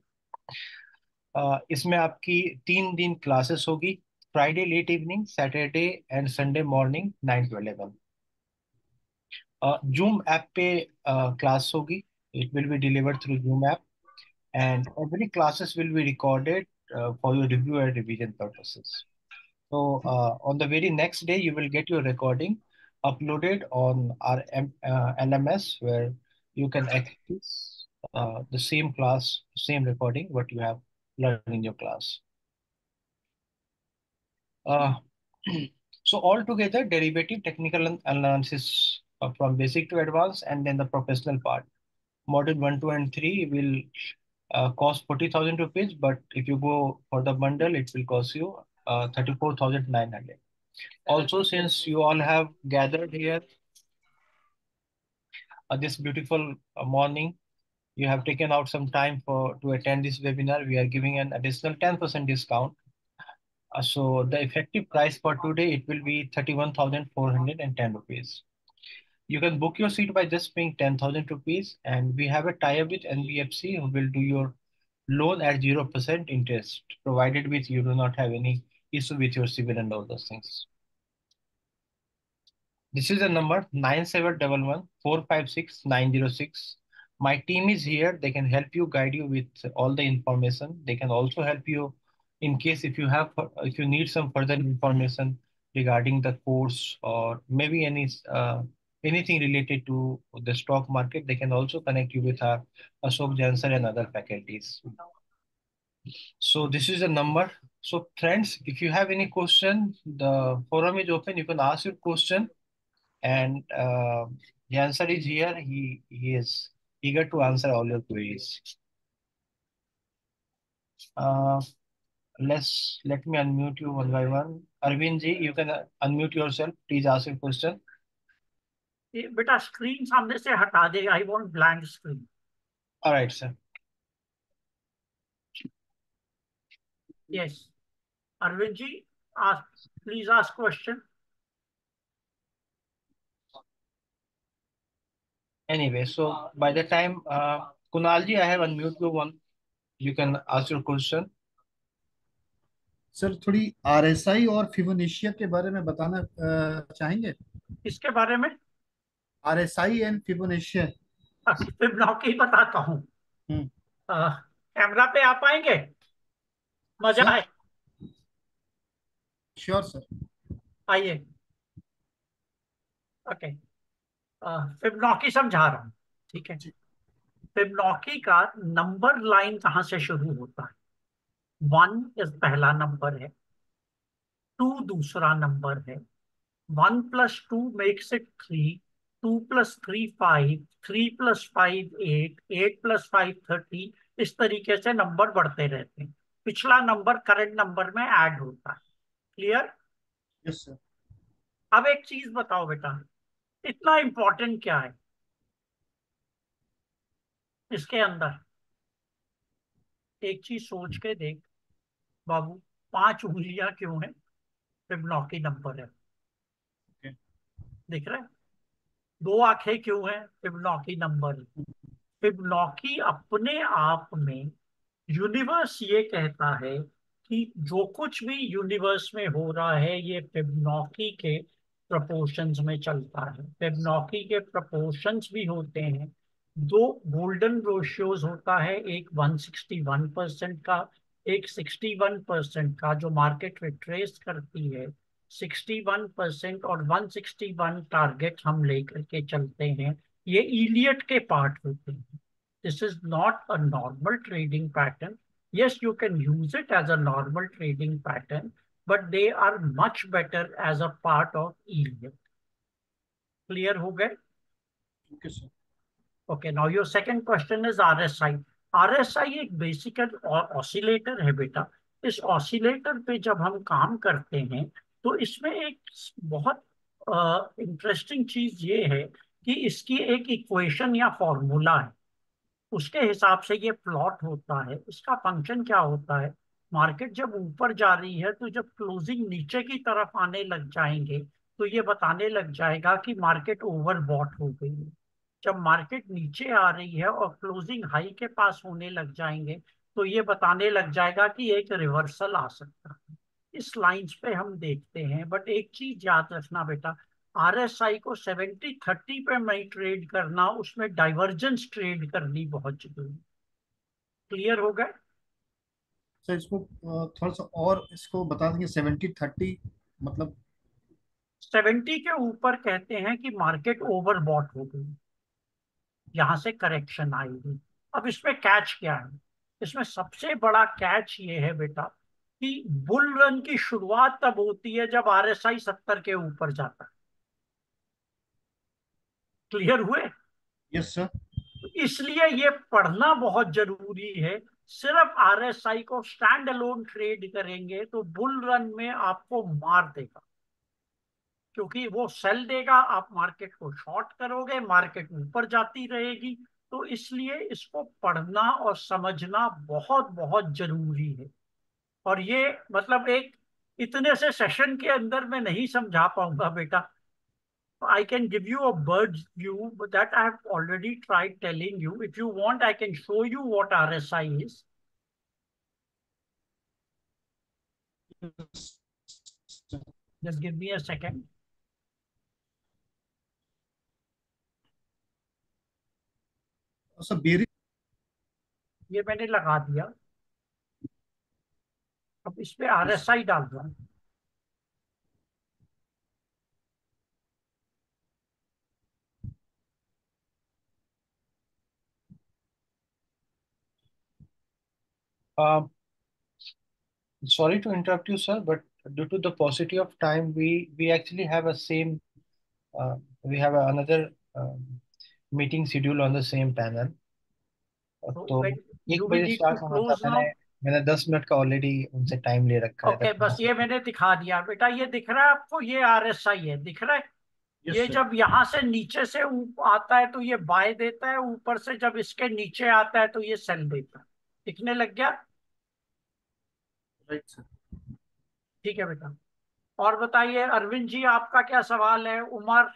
इसमें आपकी तीन दिन classes होगी। Friday late evening Saturday and Sunday morning nine to eleven Zoom app पे क्लास होगी। It will be delivered through Zoom app, and every classes will be recorded uh, for your review and revision. So uh, on the very next day, you will get your recording uploaded on our M uh, LMS where you can access uh, the same class, same recording, what you have learned in your class. Uh, so altogether, derivative technical analysis uh, from basic to advanced, and then the professional part. Module 1, 2, and 3 will uh, cost 40,000 rupees, but if you go for the bundle, it will cost you uh, 34,900. Also, since you all have gathered here uh, this beautiful uh, morning, you have taken out some time for to attend this webinar. We are giving an additional 10% discount. Uh, so the effective price for today, it will be 31,410 rupees. You can book your seat by just paying 10,000 rupees and we have a tie-up with NBFC who will do your loan at 0% interest, provided with you do not have any issue with your civil and all those things. This is the number 9711-456-906. My team is here. They can help you, guide you with all the information. They can also help you in case if you have, if you need some further information regarding the course or maybe any uh, anything related to the stock market, they can also connect you with our Ashok Jansar and other faculties. So this is the number. So friends, if you have any question, the forum is open. You can ask your question and uh, the answer is here. He, he is eager to answer all your queries. Uh, let's let me unmute you one by one. Arvind ji, you can uh, unmute yourself. Please ask your question. ये बेटा screen सामने से हटा दे I want blank screen All right, sir. Yes Arvind ask please ask question Anyway, so by the time uh, Kunal ji, I have unmute you one. You can ask your question. Sir थोड़ी RSI और Fibonacci के बारे में बताना अ, चाहेंगे इसके बारे में आरएसआई एंड फिबोनेशिया फिबोनाची बताता हूँ हम्म। कैमरा पे आ पाएँगे मज़ा सर? आए। श्योर सर आइए। ओके। फिबोनाची समझा रहा हूँ ठीक है? जी। फिबोनाची का नंबर लाइन कहाँ से शुरू होता है? वन इस पहला नंबर है। टू दूसरा नंबर है। One plus two makes it three two plus three five three plus five eight eight plus five thirty इस तरीके से नंबर बढ़ते रहते हैं। पिछला नंबर करंट नंबर में ऐड होता है। क्लियर यस सर अब एक चीज़ बताओ बेटा इतना इंपॉर्टेंट क्या है? इसके अंदर। एक चीज़ सोच के देख। बाबू पाँच उंगलियाँ क्यों है? फिबोनाची नंबर है। Okay. दिख रहा है? दो आँखें क्यों है? फिबोनाची नंबर है। फिबोनाची अपने आप में यूनिवर्स ये कहता है कि जो कुछ भी यूनिवर्स में हो रहा है, ये फिबोनाची के प्रपोर्शंस में चलता है। फिबोनाची के प्रपोर्शंस भी होते हैं। दो गोल्डन रोशियोज होता है, एक 161 परसेंट का, एक 61 परसेंट का, जो मार्केट रिट्रेस करती है। 61 परसेंट और 161 टारगेट हम लेकर के चलते हैं। ये इलियट के पार्ट होते हैं। This is not a normal trading pattern. Yes, you can use it as a normal trading pattern, but they are much better as a part of Elliott. Clear हो गए? Okay sir Okay, now your second question is RSI. RSI एक basically oscillator है बेटा इस oscillator पे जब हम काम करते हैं तो इसमें एक बहुत इंटरेस्टिंग चीज़ ये है कि इसकी एक इक्वेशन या फॉर्मूला है उसके हिसाब से ये प्लॉट होता है इसका फ़ंक्शन क्या होता है? मार्केट जब ऊपर जा रही है तो जब क्लोजिंग नीचे की तरफ़ आने लग जाएँगे तो ये बताने लग जाएगा कि मार्केट ओवरबॉट हो गई है। जब मार्केट नीचे आ रही है और क्लोजिंग हाई के पास होने लग जाएँगे तो ये बताने लग जाएगा कि एक रिवर्सल आ सकता है। इस लाइंस पे हम देखते हैं बट एक चीज़ याद रखना बेटा आरएसआई को 70 30 पे नहीं ट्रेड करना उसमें डाइवर्जेंस ट्रेड करनी बहुत ज़रूरी। क्लियर हो गए सर इसको थोड़ा सा और इसको बता देंगे सेवेंटी थर्टी मतलब? 70 के ऊपर कहते हैं कि मार्केट ओवरबॉट हो गई। यहाँ से करेक्शन आएगी अब इसमें कैच क्या है? इसमें सबसे बड़ा कैच ये है बेटा कि बुल रन की शुरुआत तब होती है जब आरएसआई 70 के ऊपर जाता है। क्लियर हुए? यस सर इसलिए ये पढ़ना बहुत ज़रूरी है। सिर्फ़ आरएसआई को स्टैंड अलोन ट्रेड करेंगे तो बुल रन में आपको मार देगा। क्योंकि वो सेल देगा आप मार्केट को शॉर्ट करोगे मार्केट ऊपर जाती रहेगी। तो इसलिए इसको पढ़ना और समझना बहुत बहुत ज़रूरी है। और ये मतलब एक इतने से सेशन के अंदर मैं नहीं समझा पाऊँगा बेटा। I can give you a bird's view, but that I have already tried telling you. If you want, I can show you what RSI is. Just give me a second. Sir berry ये मैंने लगा दिया अब इस पे RSI डाल दो Um, sorry to interrupt you, sir, but due to the paucity of time, we we actually have a same uh, we have another um, meeting schedule on the same panel. So तो एक बजे start होना था मैंने मैंने दस minute का already उनसे टाइम ले रखा है ओके बस ये मैंने दिखा दिया बेटा ये दिख रहा है आपको ये आर एस आई है दिख रहा है Yes, ये sir. जब यहाँ से नीचे से आता है तो ये बाय देता है ऊपर से जब इसके नीचे आता है तो ये सेल देता है दिखने लग गया राइट सर ठीक है बेटा। और बताइए अरविंद जी आपका क्या सवाल है? Umar?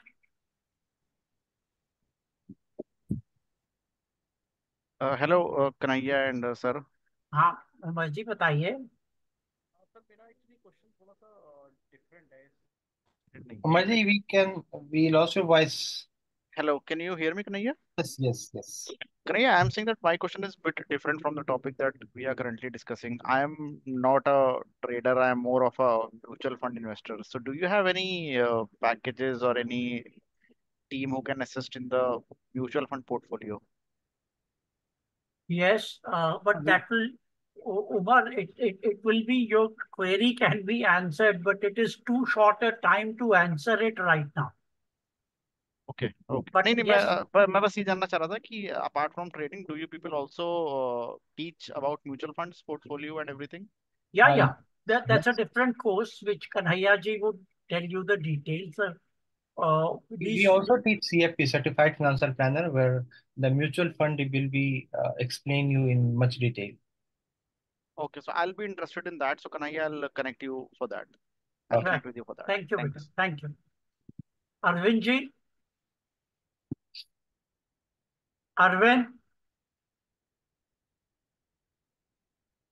Uh, uh, Kanaya and uh, sir. हाँ उमर जी बताइए। सर मेरा एक्चुअली क्वेश्चन थोड़ा सा डिफरेंट है Umar ji, we can we lost your voice. Hello, can you hear me, Kanaya? Yes, yes, yes. Kanaya, I'm saying that my question is a bit different from the topic that we are currently discussing. I am not a trader, I am more of a mutual fund investor. So do you have any uh, packages or any team who can assist in the mutual fund portfolio? Yes, uh, but that will, U- Umar, it, it, it will be, your query can be answered, but it is too short a time to answer it right now Okay, okay. But नहीं नहीं मैं yes. uh, पर मैं बस ये जानना चाह रहा था कि apart from trading, do you people also uh, teach about mutual funds, portfolio and everything? Yeah, Uh, yeah, that, that's a yes. different course which Kanhaiya ji would tell you the details. Uh, Uh, We these, also teach CFP, Certified Financial Planner, where the mutual fund will be uh, explain you in much detail. Okay, so I'll be interested in that. So Kanaya, I'll connect you for that. I'll Okay. connect with you for that. thank you, beta, Thanks. thank you. Arvind ji? Arvind?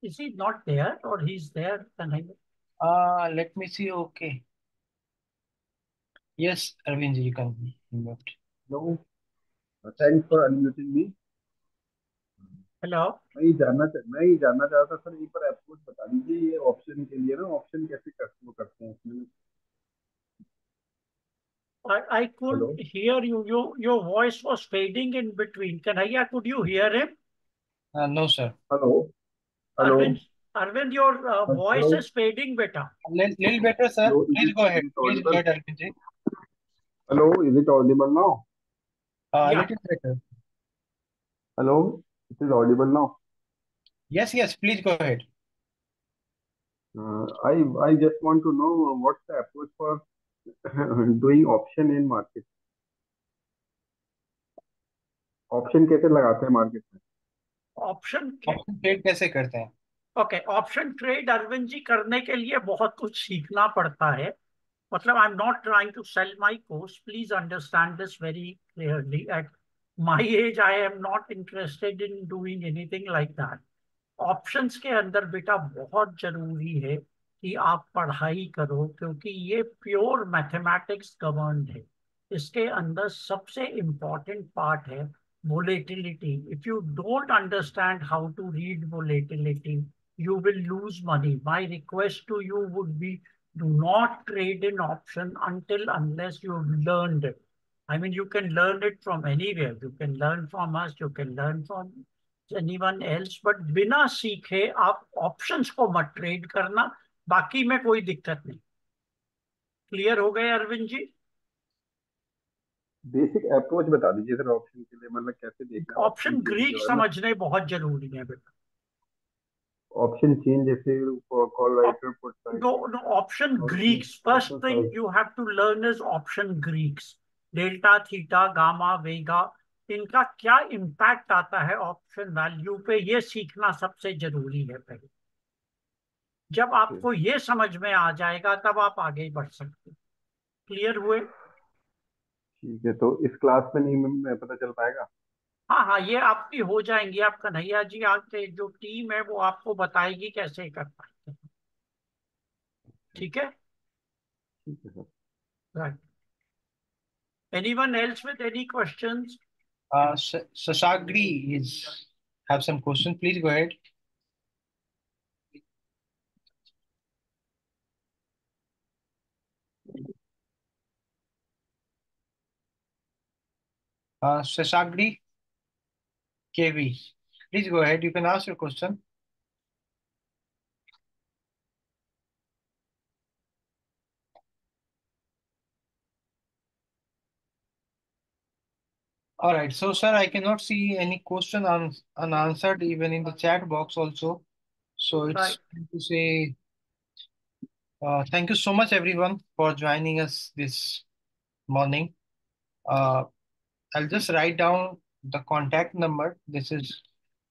Is he not there or he's there? Kanhaiya? Uh, let me see. Okay. Yes, Arvind you can unmute. Hello. Uh, Thanks for unmuting me. Hello? मैं ये जानना चाह मैं ये जानना चाह रहा था सर एक बार अप्रोच बता दीजिए ये ऑप्शन के लिए ना ऑप्शन कैसे कर, वो करते हैं इसमें I, I could Hello? hear you. Your, your voice was fading in between. Kanhaiya, could you hear him? Uh, no, sir. Hello. Hello. Arvind, Arvind your uh, uh voice Hello? is fading better. Little, little better, sir. Hello, Please go ahead. Please go ahead, Hello, is it audible now? Uh, yeah. little better. Hello, it is audible now. Yes, yes. Please go ahead. Uh, I I just want to know what's the approach for doing option in market option कैसे लगाते हैं market में? Option Option trade कैसे करते हैं? Okay option trade Arvind ji करने के लिए बहुत कुछ सीखना पड़ता है। मतलब I am not trying to sell my course please understand this very clearly at my age I am not interested in doing anything like that options के अंदर बेटा बहुत ज़रूरी है। कि आप पढ़ाई करो क्योंकि ये प्योर मैथमेटिक्स गवर्नड है इसके अंदर सबसे इंपॉर्टेंट पार्ट है volatility. If you don't understand how to read volatility, you will lose money. My request to you would be do not trade in option until unless you've learned it. I mean, you can learn it from anywhere. You can learn from us, you can learn from anyone else, but बिना सीखे आप options को मत trade करना बाकी में कोई दिक्कत नहीं क्लियर हो गए अरविंद जी बेसिक अप्रोच बता दीजिए सर ऑप्शन के लिए मतलब कैसे देखना ऑप्शन ग्रीक समझने बहुत ज़रूरी है बेटा ऑप्शन चेंज जैसे call writer put No, no, option Okay, Greeks. First option thing size. you have to learn is option Greeks. Delta, theta, gamma, vega. इनका क्या इम्पैक्ट आता है ऑप्शन वैल्यू पे ये सीखना सबसे ज़रूरी है पहले जब आपको ये समझ में आ जाएगा तब आप आगे बढ़ सकते क्लियर हुए? ठीक है तो इस क्लास में नहीं में पता चल पाएगा? हाँ हाँ ये आपकी हो जाएँगी। आप कन्हैया जी आपके जो टीम है वो आपको बताएगी कैसे कर पाएँगे ठीक है? ठीक है sir. Right. Anyone else with any questions? Uh, Sh- Shashagri is have some question. Please Uh, Shashagri KV. Please go ahead. You can ask your question. All right. So, sir, I cannot see any question un unanswered even in the chat box also. So it's Right. to say uh, thank you so much, everyone, for joining us this morning. Uh, I'll just write down the contact number. This is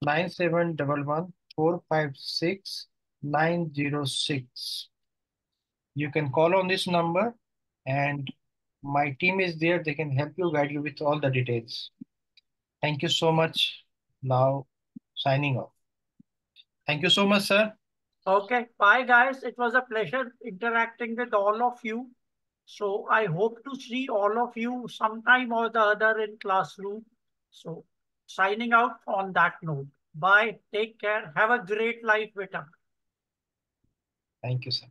nine seven double one four five six nine zero six. You can call on this number and my team is there. They can help you, guide you with all the details. Thank you so much. Now signing off. Thank you so much, sir. Okay, bye guys. It was a pleasure interacting with all of you. So I hope to see all of you sometime or the other in classroom. So signing out on that note. Bye. Take care. Have a great life, Vita. Thank you, sir.